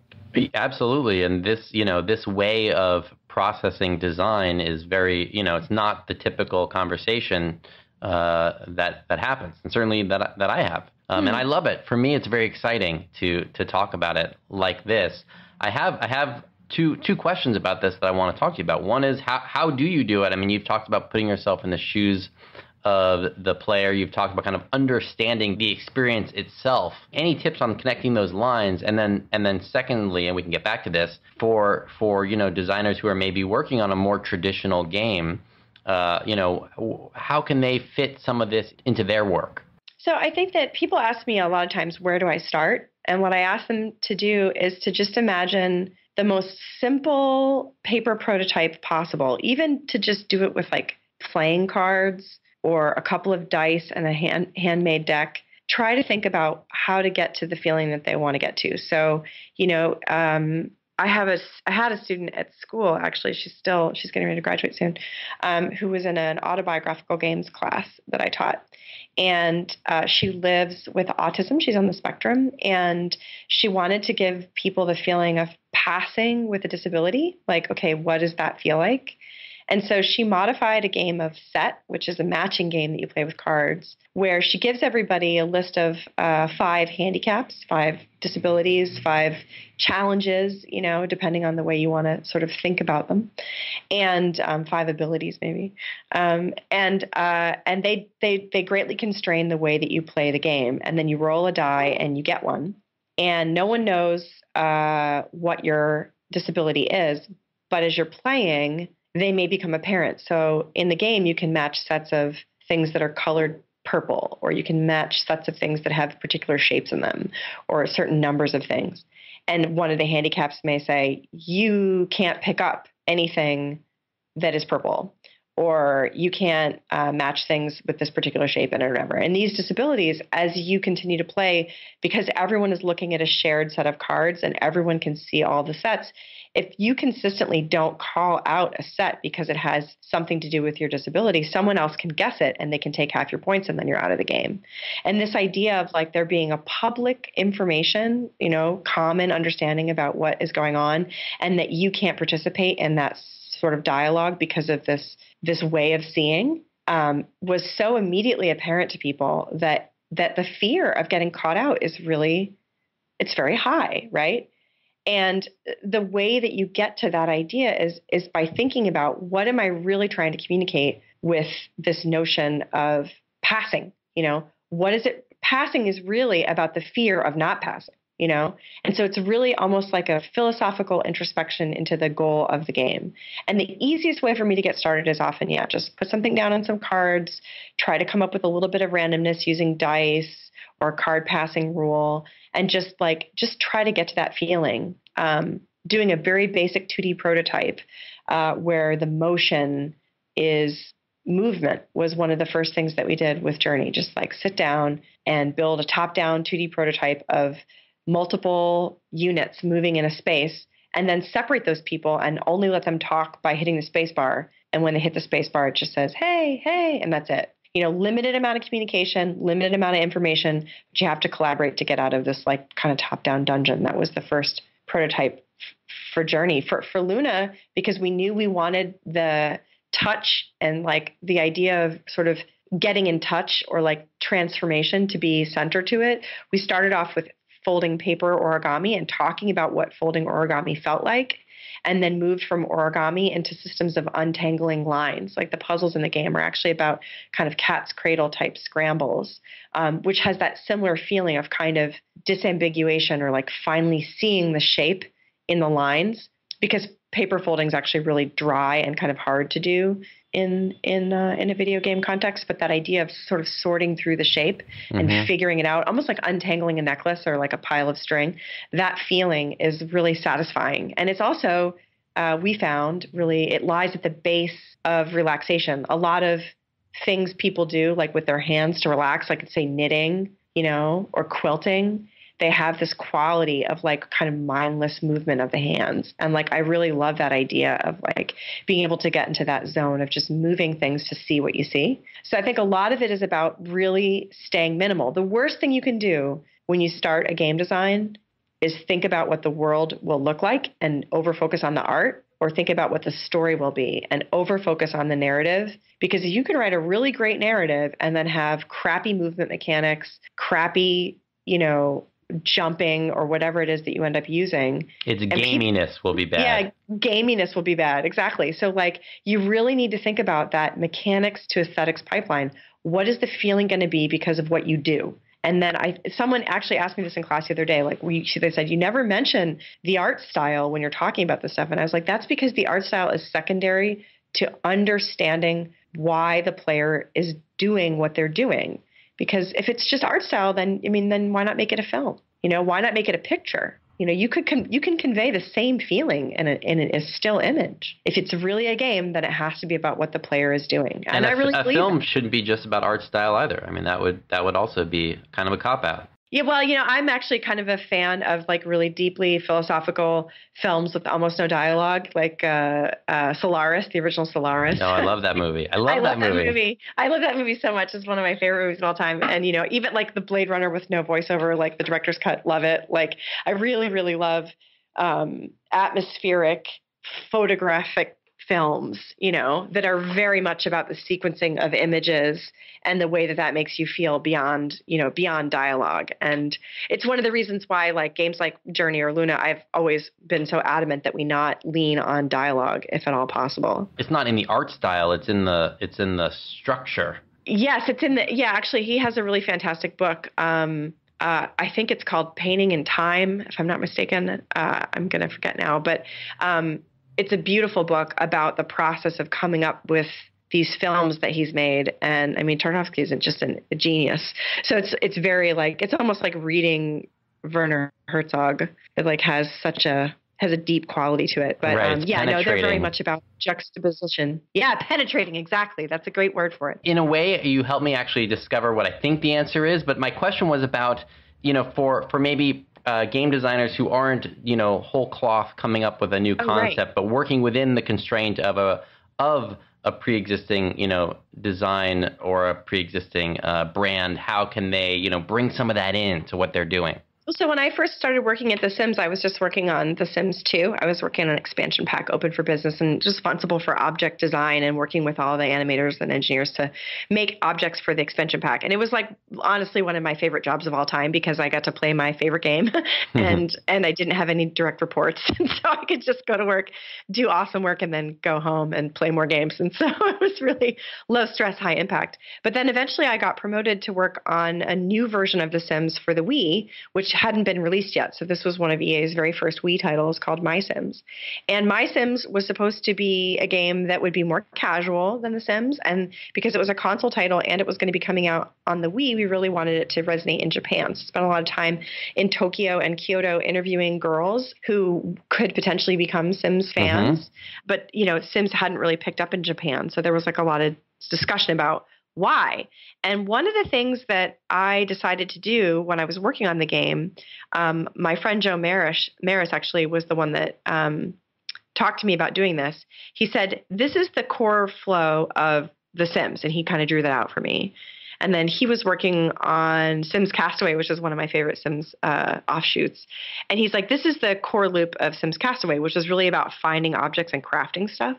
absolutely and this you know this way of processing design is very you know it's not the typical conversation uh, that that happens and certainly that that I have um, mm. and I love it for me it's very exciting to to talk about it like this I have I have two two questions about this that I want to talk to you about. One is how how do you do it? I mean, you've talked about putting yourself in the shoes of the player. You've talked about kind of understanding the experience itself. Any tips on connecting those lines? And then and then secondly, and we can get back to this for for you know designers who are maybe working on a more traditional game. Uh, you know, how can they fit some of this into their work? So I think that people ask me a lot of times, where do I start? And what I ask them to do is to just imagine the most simple paper prototype possible, even to just do it with like playing cards or a couple of dice and a hand, handmade deck. Try to think about how to get to the feeling that they want to get to. So, you know, um, I have a I had a student at school actually. She's still she's getting ready to graduate soon, um, who was in an autobiographical games class that I taught, and uh, she lives with autism. She's on the spectrum, and she wanted to give people the feeling of passing with a disability. Like, okay, what does that feel like? And so she modified a game of set, which is a matching game that you play with cards, where she gives everybody a list of uh, five handicaps, five disabilities, five challenges, you know, depending on the way you want to sort of think about them, and um, five abilities maybe. Um, and uh, and they they they greatly constrain the way that you play the game, and then you roll a die and you get one, and no one knows uh, what your disability is, but as you're playing they may become apparent. So in the game, you can match sets of things that are colored purple, or you can match sets of things that have particular shapes in them, or certain numbers of things. And one of the handicaps may say, you can't pick up anything that is purple, or you can't uh, match things with this particular shape and whatever. And these disabilities, as you continue to play, because everyone is looking at a shared set of cards and everyone can see all the sets, if you consistently don't call out a set because it has something to do with your disability, someone else can guess it and they can take half your points and then you're out of the game. And this idea of like there being a public information, you know, common understanding about what is going on and that you can't participate in that sort of dialogue because of this this way of seeing um, was so immediately apparent to people that that the fear of getting caught out is really it's very high, right? And the way that you get to that idea is is by thinking about what am I really trying to communicate with this notion of passing, you know? What is it passing is really about the fear of not passing, you know? And so it's really almost like a philosophical introspection into the goal of the game. And the easiest way for me to get started is often, yeah, just put something down on some cards, try to come up with a little bit of randomness using dice or card passing rule and just like just try to get to that feeling. Um, doing a very basic 2D prototype uh, where the motion is movement was one of the first things that we did with Journey. Just like sit down and build a top down 2D prototype of multiple units moving in a space and then separate those people and only let them talk by hitting the space bar. And when they hit the space bar, it just says, hey, hey, and that's it you know, limited amount of communication, limited amount of information, but you have to collaborate to get out of this like kind of top-down dungeon. That was the first prototype for Journey. For for Luna, because we knew we wanted the touch and like the idea of sort of getting in touch or like transformation to be center to it. We started off with folding paper origami and talking about what folding origami felt like and then moved from origami into systems of untangling lines. Like the puzzles in the game are actually about kind of cat's cradle type scrambles, um, which has that similar feeling of kind of disambiguation or like finally seeing the shape in the lines because paper folding is actually really dry and kind of hard to do in in uh, in a video game context, but that idea of sort of sorting through the shape and mm-hmm. figuring it out, almost like untangling a necklace or like a pile of string, that feeling is really satisfying. And it's also uh, we found really it lies at the base of relaxation. A lot of things people do, like with their hands to relax, like say knitting, you know, or quilting, they have this quality of like kind of mindless movement of the hands. And like I really love that idea of like being able to get into that zone of just moving things to see what you see. So I think a lot of it is about really staying minimal. The worst thing you can do when you start a game design is think about what the world will look like and over focus on the art or think about what the story will be and over focus on the narrative because you can write a really great narrative and then have crappy movement mechanics crappy you know jumping or whatever it is that you end up using its gaminess people, will be bad yeah gaminess will be bad exactly so like you really need to think about that mechanics to aesthetics pipeline what is the feeling going to be because of what you do and then I, someone actually asked me this in class the other day. Like we, they said, you never mention the art style when you're talking about this stuff. And I was like, that's because the art style is secondary to understanding why the player is doing what they're doing. Because if it's just art style, then I mean, then why not make it a film? You know, why not make it a picture? you know you could con- you can convey the same feeling in a, in a still image if it's really a game then it has to be about what the player is doing and, and a, I really a film that. shouldn't be just about art style either I mean that would that would also be kind of a cop out yeah, well, you know, I'm actually kind of a fan of like really deeply philosophical films with almost no dialogue, like uh, uh, Solaris, the original Solaris. No, I love that movie. I love, I love that, movie. movie. I love that movie so much. It's one of my favorite movies of all time. And you know, even like the Blade Runner with no voiceover, like the director's cut, love it. Like I really, really love um, atmospheric photographic films, you know, that are very much about the sequencing of images and the way that that makes you feel beyond, you know, beyond dialogue. And it's one of the reasons why, like games like Journey or Luna, I've always been so adamant that we not lean on dialogue if at all possible. It's not in the art style; it's in the it's in the structure. Yes, it's in the yeah. Actually, he has a really fantastic book. Um, uh, I think it's called Painting in Time, if I'm not mistaken. Uh, I'm going to forget now, but um, it's a beautiful book about the process of coming up with these films that he's made. And I mean, Tarkovsky isn't just an, a genius. So it's it's very like it's almost like reading Werner Herzog. It like has such a has a deep quality to it. But right, um, yeah, no, they're very much about juxtaposition. Yeah, penetrating. Exactly. That's a great word for it. In a way, you helped me actually discover what I think the answer is. But my question was about you know for for maybe uh, game designers who aren't, you know, whole cloth coming up with a new concept, oh, right. but working within the constraint of a of a pre-existing, you know, design or a pre-existing uh, brand. How can they, you know, bring some of that in to what they're doing? So when I first started working at The Sims, I was just working on The Sims 2. I was working on an expansion pack open for business and responsible for object design and working with all the animators and engineers to make objects for the expansion pack. And it was like honestly one of my favorite jobs of all time because I got to play my favorite game mm-hmm. and and I didn't have any direct reports. And so I could just go to work, do awesome work and then go home and play more games. And so it was really low stress, high impact. But then eventually I got promoted to work on a new version of The Sims for the Wii, which hadn't been released yet. So this was one of EA's very first Wii titles called My Sims. And My Sims was supposed to be a game that would be more casual than The Sims. And because it was a console title and it was going to be coming out on the Wii, we really wanted it to resonate in Japan. So spent a lot of time in Tokyo and Kyoto interviewing girls who could potentially become Sims fans. Mm-hmm. But, you know, Sims hadn't really picked up in Japan. So there was like a lot of discussion about why. And one of the things that I decided to do when I was working on the game, um, my friend Joe Maris, Maris actually was the one that um, talked to me about doing this. He said, This is the core flow of The Sims. And he kind of drew that out for me. And then he was working on Sims Castaway, which is one of my favorite Sims uh, offshoots. And he's like, this is the core loop of Sims Castaway, which is really about finding objects and crafting stuff.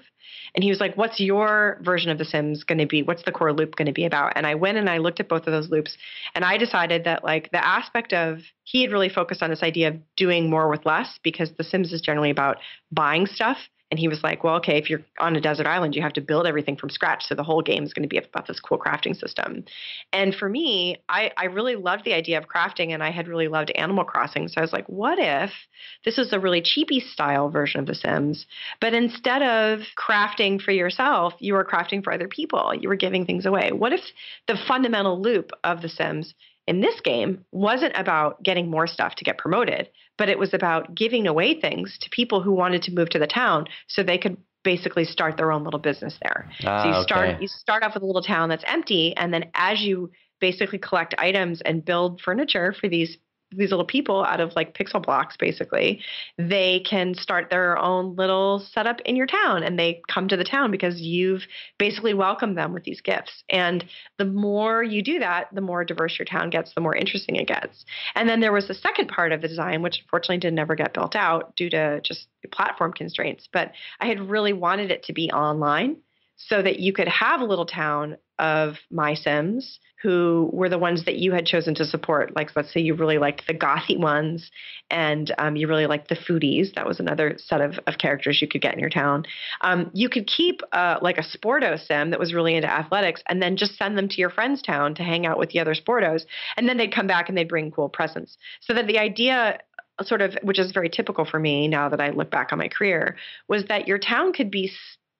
And he was like, What's your version of The Sims going to be? What's the core loop going to be about? And I went and I looked at both of those loops and I decided that, like, the aspect of he had really focused on this idea of doing more with less because The Sims is generally about buying stuff and he was like, well, okay, if you're on a desert island, you have to build everything from scratch. So the whole game is going to be about this cool crafting system. And for me, I, I really loved the idea of crafting and I had really loved Animal Crossing. So I was like, what if this was a really chibi style version of The Sims? But instead of crafting for yourself, you were crafting for other people. You were giving things away. What if the fundamental loop of The Sims in this game wasn't about getting more stuff to get promoted, but it was about giving away things to people who wanted to move to the town so they could basically start their own little business there. Ah, so you start okay. you start off with a little town that's empty and then as you basically collect items and build furniture for these these little people out of like pixel blocks basically they can start their own little setup in your town and they come to the town because you've basically welcomed them with these gifts. And the more you do that the more diverse your town gets the more interesting it gets. And then there was the second part of the design which unfortunately did never get built out due to just platform constraints but i had really wanted it to be online so that you could have a little town of my sims who were the ones that you had chosen to support. Like, let's say you really liked the gothy ones and um, you really liked the foodies. That was another set of, of characters you could get in your town. Um, you could keep uh, like a Sporto sim that was really into athletics and then just send them to your friend's town to hang out with the other Sportos. And then they'd come back and they'd bring cool presents. So that the idea sort of which is very typical for me now that I look back on my career was that your town could be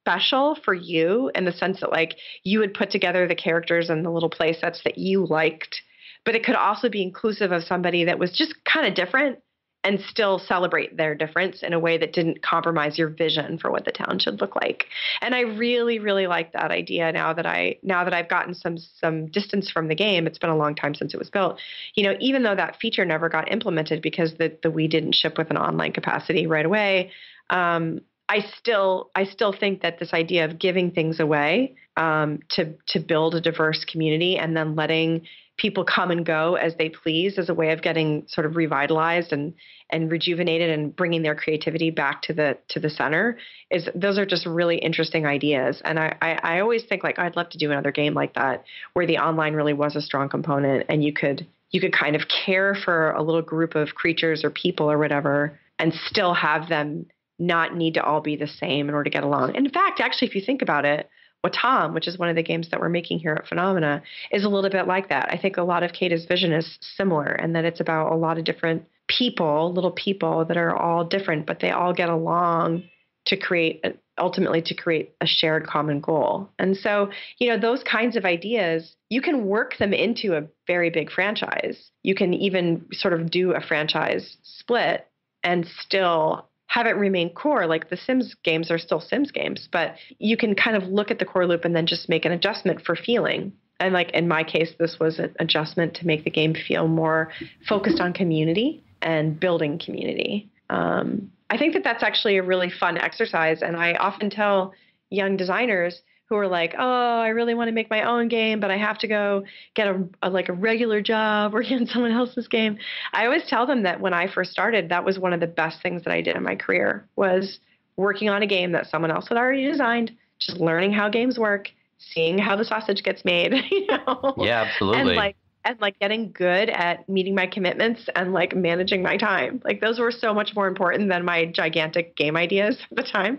special for you in the sense that like you would put together the characters and the little play sets that you liked, but it could also be inclusive of somebody that was just kind of different and still celebrate their difference in a way that didn't compromise your vision for what the town should look like. And I really, really like that idea now that I now that I've gotten some some distance from the game. It's been a long time since it was built. You know, even though that feature never got implemented because the the Wii didn't ship with an online capacity right away. Um, I still I still think that this idea of giving things away um, to to build a diverse community and then letting people come and go as they please as a way of getting sort of revitalized and and rejuvenated and bringing their creativity back to the to the center is those are just really interesting ideas. And I, I, I always think like I'd love to do another game like that where the online really was a strong component and you could you could kind of care for a little group of creatures or people or whatever and still have them not need to all be the same in order to get along. In fact, actually, if you think about it, Wattam, which is one of the games that we're making here at Funomena, is a little bit like that. I think a lot of Keita's vision is similar, and that it's about a lot of different people, little people that are all different, but they all get along to create ultimately to create a shared common goal. And so, you know, those kinds of ideas, you can work them into a very big franchise. You can even sort of do a franchise split and still have it remain core. Like the Sims games are still Sims games, but you can kind of look at the core loop and then just make an adjustment for feeling. And like in my case, this was an adjustment to make the game feel more focused on community and building community. Um, I think that that's actually a really fun exercise. And I often tell young designers who are like, "Oh, I really want to make my own game, but I have to go get a, a, like a regular job working on someone else's game." I always tell them that when I first started, that was one of the best things that I did in my career was working on a game that someone else had already designed, just learning how games work, seeing how the sausage gets made, you know. Yeah, absolutely. And like and like getting good at meeting my commitments and like managing my time. Like those were so much more important than my gigantic game ideas at the time.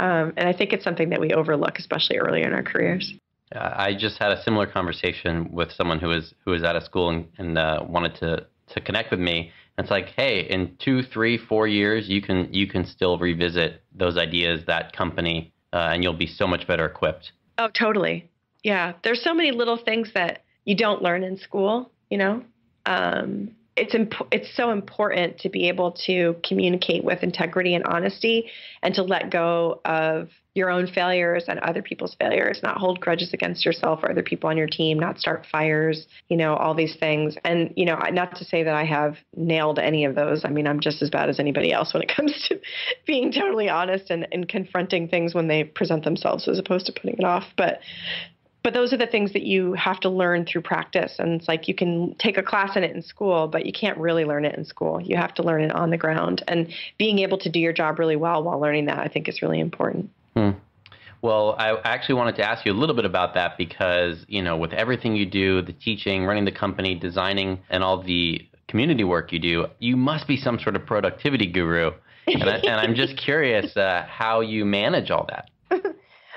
Um, and I think it's something that we overlook, especially early in our careers. I just had a similar conversation with someone who was who was out of school and, and uh, wanted to to connect with me. And it's like, hey, in two, three, four years, you can you can still revisit those ideas, that company, uh, and you'll be so much better equipped. Oh, totally. Yeah, there's so many little things that you don't learn in school. You know, um, it's imp- it's so important to be able to communicate with integrity and honesty and to let go of your own failures and other people's failures not hold grudges against yourself or other people on your team not start fires you know all these things. And you know not to say that i have nailed any of those. I mean i'm just as bad as anybody else when it comes to being totally honest and, and confronting things when they present themselves as opposed to putting it off. But but those are the things that you have to learn through practice. And it's like you can take a class in it in school but you can't really learn it in school. You have to learn it on the ground. And being able to do your job really well while learning that i think is really important. Hmm. well i actually wanted to ask you a little bit about that because you know with everything you do the teaching running the company designing and all the community work you do you must be some sort of productivity guru. And, I, am just curious uh, how you manage all that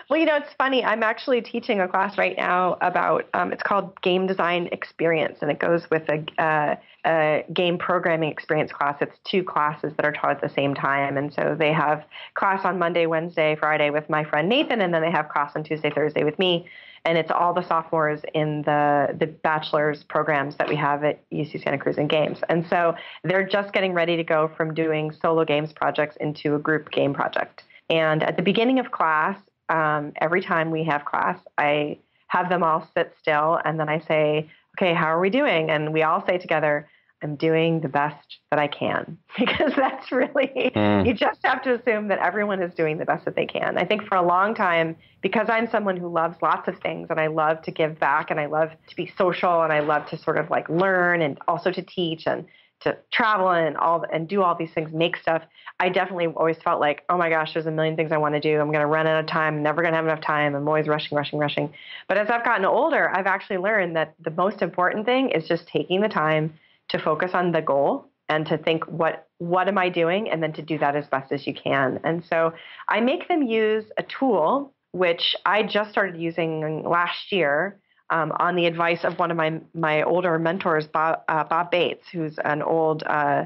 well, you know, it's funny. I'm actually teaching a class right now about um, it's called Game Design Experience, and it goes with a, uh, a, game programming experience class. It's two classes that are taught at the same time, and so they have class on Monday, Wednesday, Friday with my friend Nathan, and then they have class on Tuesday, Thursday with me. And it's all the sophomores in the the bachelor's programs that we have at UC Santa Cruz in games. And so they're just getting ready to go from doing solo games projects into a group game project. And at the beginning of class, um, every time we have class, I have them all sit still and then I say, okay, how are we doing? And we all say together, I'm doing the best that I can because that's really, mm. you just have to assume that everyone is doing the best that they can. I think for a long time, because I'm someone who loves lots of things and I love to give back and I love to be social and I love to sort of like learn and also to teach and to travel and all and do all these things, make stuff. I definitely always felt like, oh my gosh, there's a million things I want to do. I'm going to run out of time. I'm never going to have enough time. I'm always rushing, rushing, rushing. But as I've gotten older, I've actually learned that the most important thing is just taking the time to focus on the goal and to think what what am I doing and then to do that as best as you can. And so I make them use a tool which I just started using last year um, on the advice of one of my my older mentors, Bob, uh, Bob Bates, who's an old uh,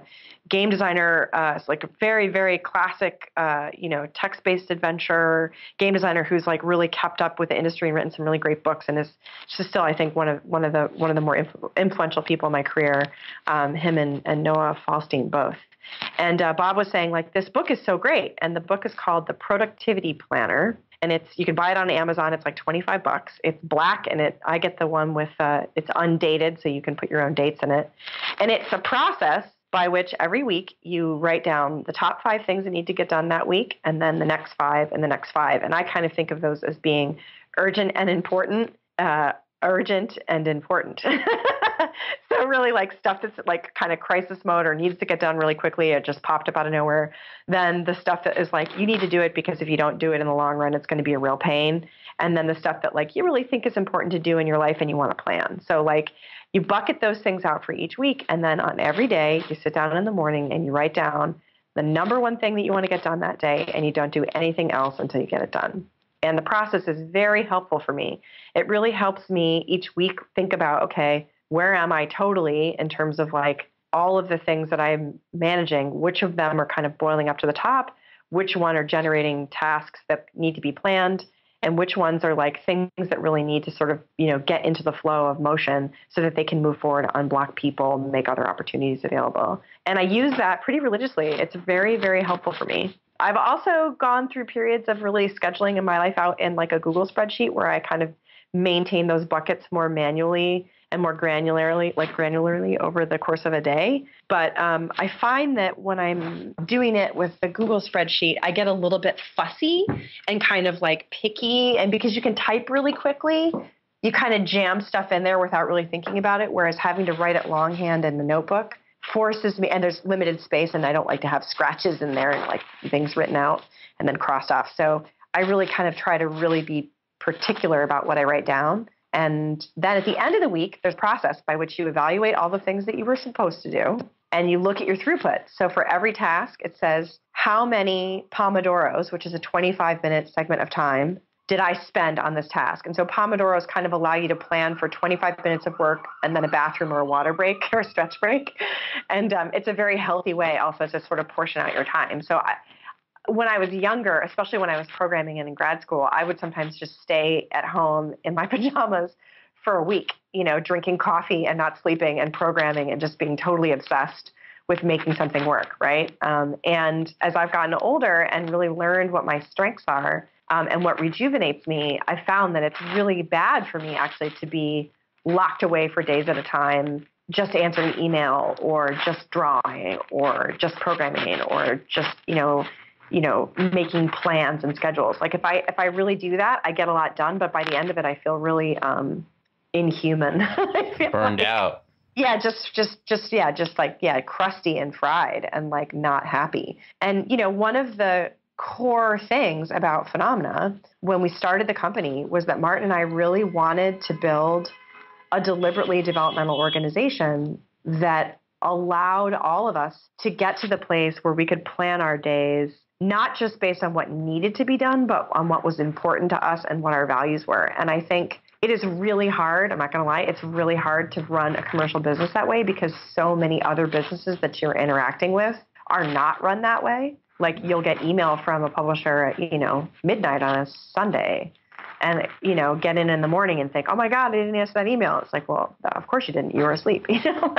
game designer, uh, like a very very classic, uh, you know, text based adventure game designer who's like really kept up with the industry and written some really great books, and is still I think one of one of the one of the more influ- influential people in my career. Um, him and, and Noah Falstein both. And uh, Bob was saying like this book is so great, and the book is called The Productivity Planner and it's you can buy it on Amazon. It's like 25 bucks. It's black and it I get the one with uh, it's undated so you can put your own dates in it. And it's a process by which every week you write down the top 5 things that need to get done that week and then the next 5 and the next 5. And I kind of think of those as being urgent and important uh, urgent and important. so really like stuff that's like kind of crisis mode or needs to get done really quickly, it just popped up out of nowhere. Then the stuff that is like you need to do it because if you don't do it in the long run, it's going to be a real pain. And then the stuff that like you really think is important to do in your life and you want to plan. So like you bucket those things out for each week and then on every day you sit down in the morning and you write down the number one thing that you want to get done that day and you don't do anything else until you get it done. And the process is very helpful for me. It really helps me each week think about, okay, where am I totally in terms of like all of the things that I'm managing? Which of them are kind of boiling up to the top? Which one are generating tasks that need to be planned? And which ones are like things that really need to sort of, you know, get into the flow of motion so that they can move forward, unblock people, make other opportunities available. And I use that pretty religiously. It's very, very helpful for me. I've also gone through periods of really scheduling in my life out in like a Google spreadsheet where I kind of maintain those buckets more manually and more granularly, like granularly over the course of a day. But um, I find that when I'm doing it with the Google spreadsheet, I get a little bit fussy and kind of like picky. And because you can type really quickly, you kind of jam stuff in there without really thinking about it. Whereas having to write it longhand in the notebook forces me, and there's limited space, and I don't like to have scratches in there and like things written out and then crossed off. So I really kind of try to really be particular about what I write down. And then at the end of the week, there's a process by which you evaluate all the things that you were supposed to do and you look at your throughput. So for every task, it says how many Pomodoros, which is a 25 minute segment of time, did I spend on this task? And so Pomodoros kind of allow you to plan for 25 minutes of work and then a bathroom or a water break or a stretch break. And um, it's a very healthy way also to sort of portion out your time. So I, when I was younger, especially when I was programming and in grad school, I would sometimes just stay at home in my pajamas for a week, you know, drinking coffee and not sleeping and programming and just being totally obsessed with making something work, right? Um, and as I've gotten older and really learned what my strengths are, um, and what rejuvenates me, I found that it's really bad for me actually to be locked away for days at a time, just answering email or just drawing or just programming or just, you know, you know, making plans and schedules. Like if I if I really do that, I get a lot done, but by the end of it I feel really um inhuman. Burned like, out. Yeah, just just just yeah, just like yeah, crusty and fried and like not happy. And you know, one of the core things about Funomena when we started the company was that Martin and I really wanted to build a deliberately developmental organization that allowed all of us to get to the place where we could plan our days not just based on what needed to be done but on what was important to us and what our values were. And i think it is really hard i'm not going to lie it's really hard to run a commercial business that way because so many other businesses that you're interacting with are not run that way like you'll get email from a publisher at you know midnight on a Sunday, and you know get in in the morning and think, oh my God, I didn't answer that email. It's like, well, of course you didn't. You were asleep. You know,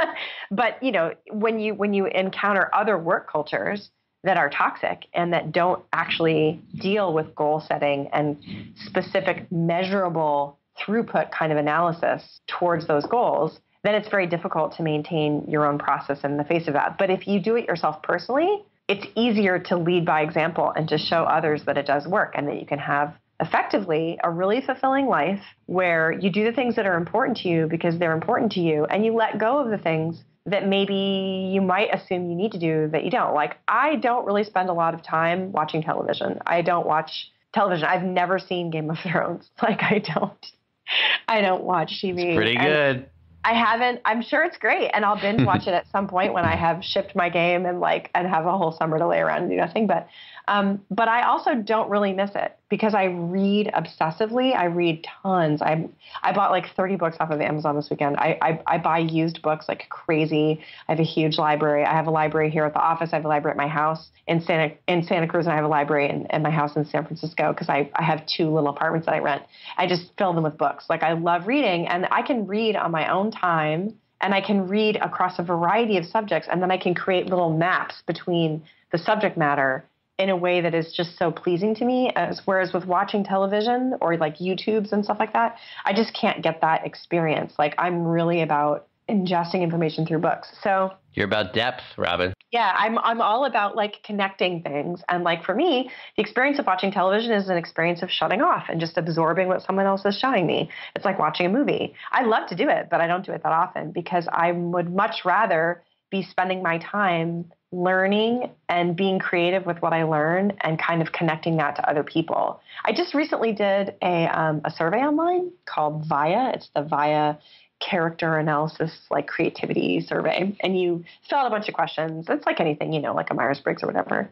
but you know when you when you encounter other work cultures that are toxic and that don't actually deal with goal setting and specific measurable throughput kind of analysis towards those goals then it's very difficult to maintain your own process in the face of that. But if you do it yourself personally, it's easier to lead by example and to show others that it does work and that you can have effectively a really fulfilling life where you do the things that are important to you because they're important to you and you let go of the things that maybe you might assume you need to do that you don't. Like, I don't really spend a lot of time watching television. I don't watch television. I've never seen Game of Thrones. Like, I don't. I don't watch TV. It's pretty good. I haven't. I'm sure it's great, and I'll binge watch it at some point when I have shipped my game and like and have a whole summer to lay around and do nothing. But um, but I also don't really miss it because I read obsessively. I read tons. I I bought like 30 books off of Amazon this weekend. I, I, I buy used books like crazy. I have a huge library. I have a library here at the office. I have a library at my house in Santa in Santa Cruz, and I have a library in, in my house in San Francisco because I, I have two little apartments that I rent. I just fill them with books. Like I love reading, and I can read on my own time and I can read across a variety of subjects, and then I can create little maps between the subject matter in a way that is just so pleasing to me. As whereas with watching television or like YouTubes and stuff like that, I just can't get that experience. Like I'm really about ingesting information through books. So you're about depth, Robin. Yeah, I'm I'm all about like connecting things. And like for me, the experience of watching television is an experience of shutting off and just absorbing what someone else is showing me. It's like watching a movie. I love to do it, but I don't do it that often because I would much rather be spending my time learning and being creative with what I learn and kind of connecting that to other people. I just recently did a, um, a survey online called VIA. It's the VIA character analysis, like creativity survey. And you fill out a bunch of questions. It's like anything, you know, like a Myers Briggs or whatever.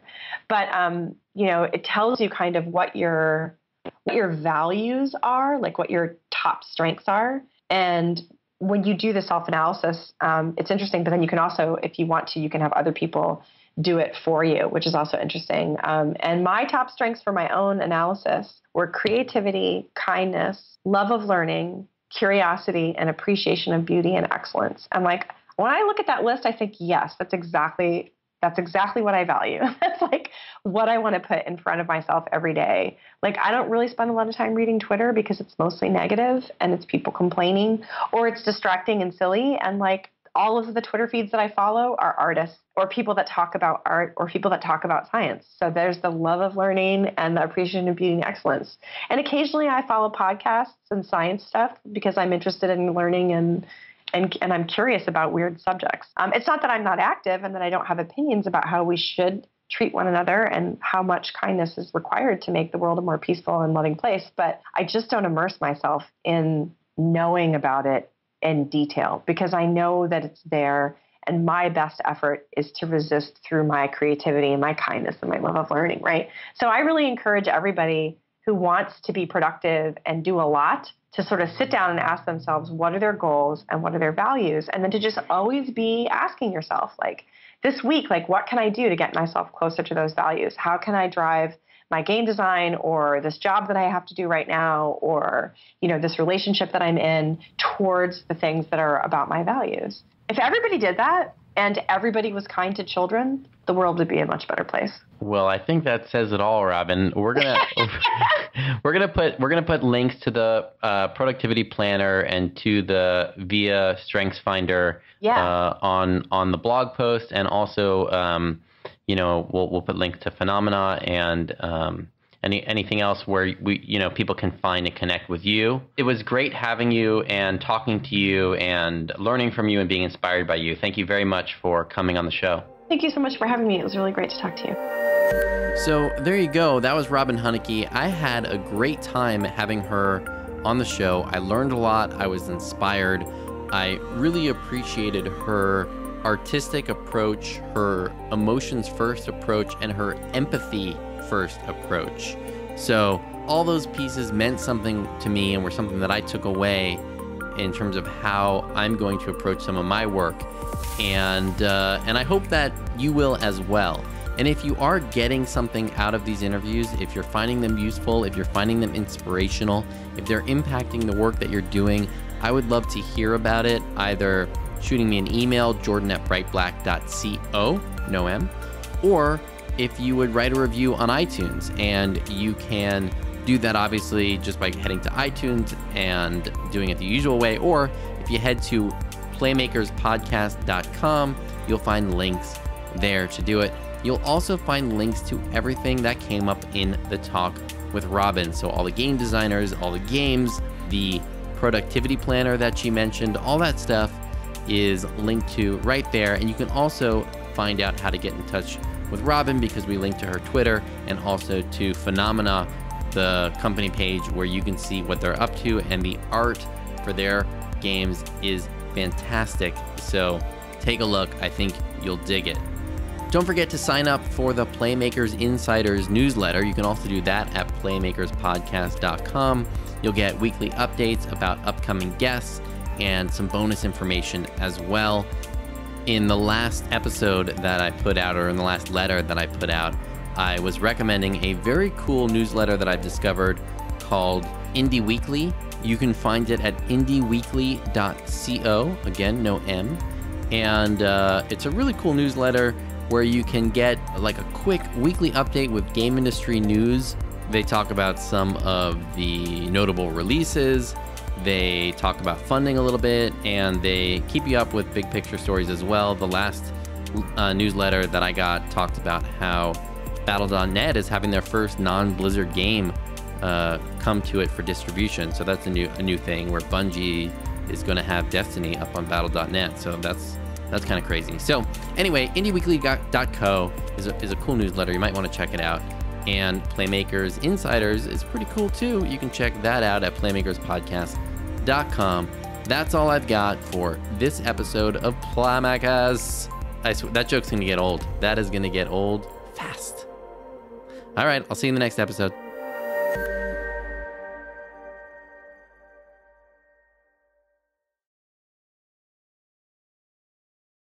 But, um, you know, it tells you kind of what your what your values are, like what your top strengths are. And when you do the self analysis, um, it's interesting. But then you can also, if you want to, you can have other people do it for you, which is also interesting. Um, and my top strengths for my own analysis were creativity, kindness, love of learning, curiosity, and appreciation of beauty and excellence. And like when I look at that list, I think, yes, that's exactly that's exactly what I value. That's like what I want to put in front of myself every day. Like, I don't really spend a lot of time reading Twitter because it's mostly negative and it's people complaining or it's distracting and silly. And like, all of the Twitter feeds that I follow are artists or people that talk about art or people that talk about science. So there's the love of learning and the appreciation of beauty and excellence. And occasionally I follow podcasts and science stuff because I'm interested in learning and and, and I'm curious about weird subjects. Um, it's not that I'm not active and that I don't have opinions about how we should treat one another and how much kindness is required to make the world a more peaceful and loving place, but I just don't immerse myself in knowing about it in detail because I know that it's there. And my best effort is to resist through my creativity and my kindness and my love of learning, right? So I really encourage everybody who wants to be productive and do a lot to sort of sit down and ask themselves what are their goals and what are their values? And then to just always be asking yourself like this week like what can i do to get myself closer to those values? How can i drive my game design or this job that i have to do right now or you know this relationship that i'm in towards the things that are about my values? If everybody did that and everybody was kind to children the world would be a much better place well, I think that says it all, Robin. We're gonna we're gonna put we're gonna put links to the uh, productivity planner and to the VIA Strengths Finder yeah. uh, on on the blog post, and also um, you know we'll we'll put links to Funomena and um, any anything else where we you know people can find and connect with you. It was great having you and talking to you and learning from you and being inspired by you. Thank you very much for coming on the show. Thank you so much for having me. It was really great to talk to you. So there you go. That was Robin Hunicke. I had a great time having her on the show. I learned a lot. I was inspired. I really appreciated her artistic approach, her emotions first approach, and her empathy first approach. So all those pieces meant something to me and were something that I took away in terms of how I'm going to approach some of my work. And uh, and I hope that you will as well. And if you are getting something out of these interviews, if you're finding them useful, if you're finding them inspirational, if they're impacting the work that you're doing, I would love to hear about it, either shooting me an email, jordan at brightblack.co, no M, or if you would write a review on iTunes. And you can do that obviously just by heading to iTunes and doing it the usual way, or if you head to playmakerspodcast.com. You'll find links there to do it. You'll also find links to everything that came up in the talk with Robin. So, all the game designers, all the games, the productivity planner that she mentioned, all that stuff is linked to right there. And you can also find out how to get in touch with Robin because we link to her Twitter and also to Funomena, the company page where you can see what they're up to. And the art for their games is fantastic. So take a look. I think you'll dig it. Don't forget to sign up for the Playmakers Insiders newsletter. You can also do that at playmakerspodcast.com. You'll get weekly updates about upcoming guests and some bonus information as well. In the last episode that I put out, or in the last letter that I put out, I was recommending a very cool newsletter that I've discovered called Indie Weekly. You can find it at indieweekly.co. Again, no M. And uh, it's a really cool newsletter where you can get like a quick weekly update with game industry news. They talk about some of the notable releases. They talk about funding a little bit, and they keep you up with big picture stories as well. The last uh, newsletter that I got talked about how Battle.net is having their first non-Blizzard game uh, come to it for distribution. So that's a new a new thing where Bungie is going to have Destiny up on Battle.net. So that's that's kind of crazy. So anyway, IndieWeekly.co is a, is a cool newsletter. You might want to check it out. And Playmakers Insiders is pretty cool too. You can check that out at playmakerspodcast.com. That's all I've got for this episode of Playmakers. I sw- that joke's going to get old. That is going to get old fast. All right, I'll see you in the next episode.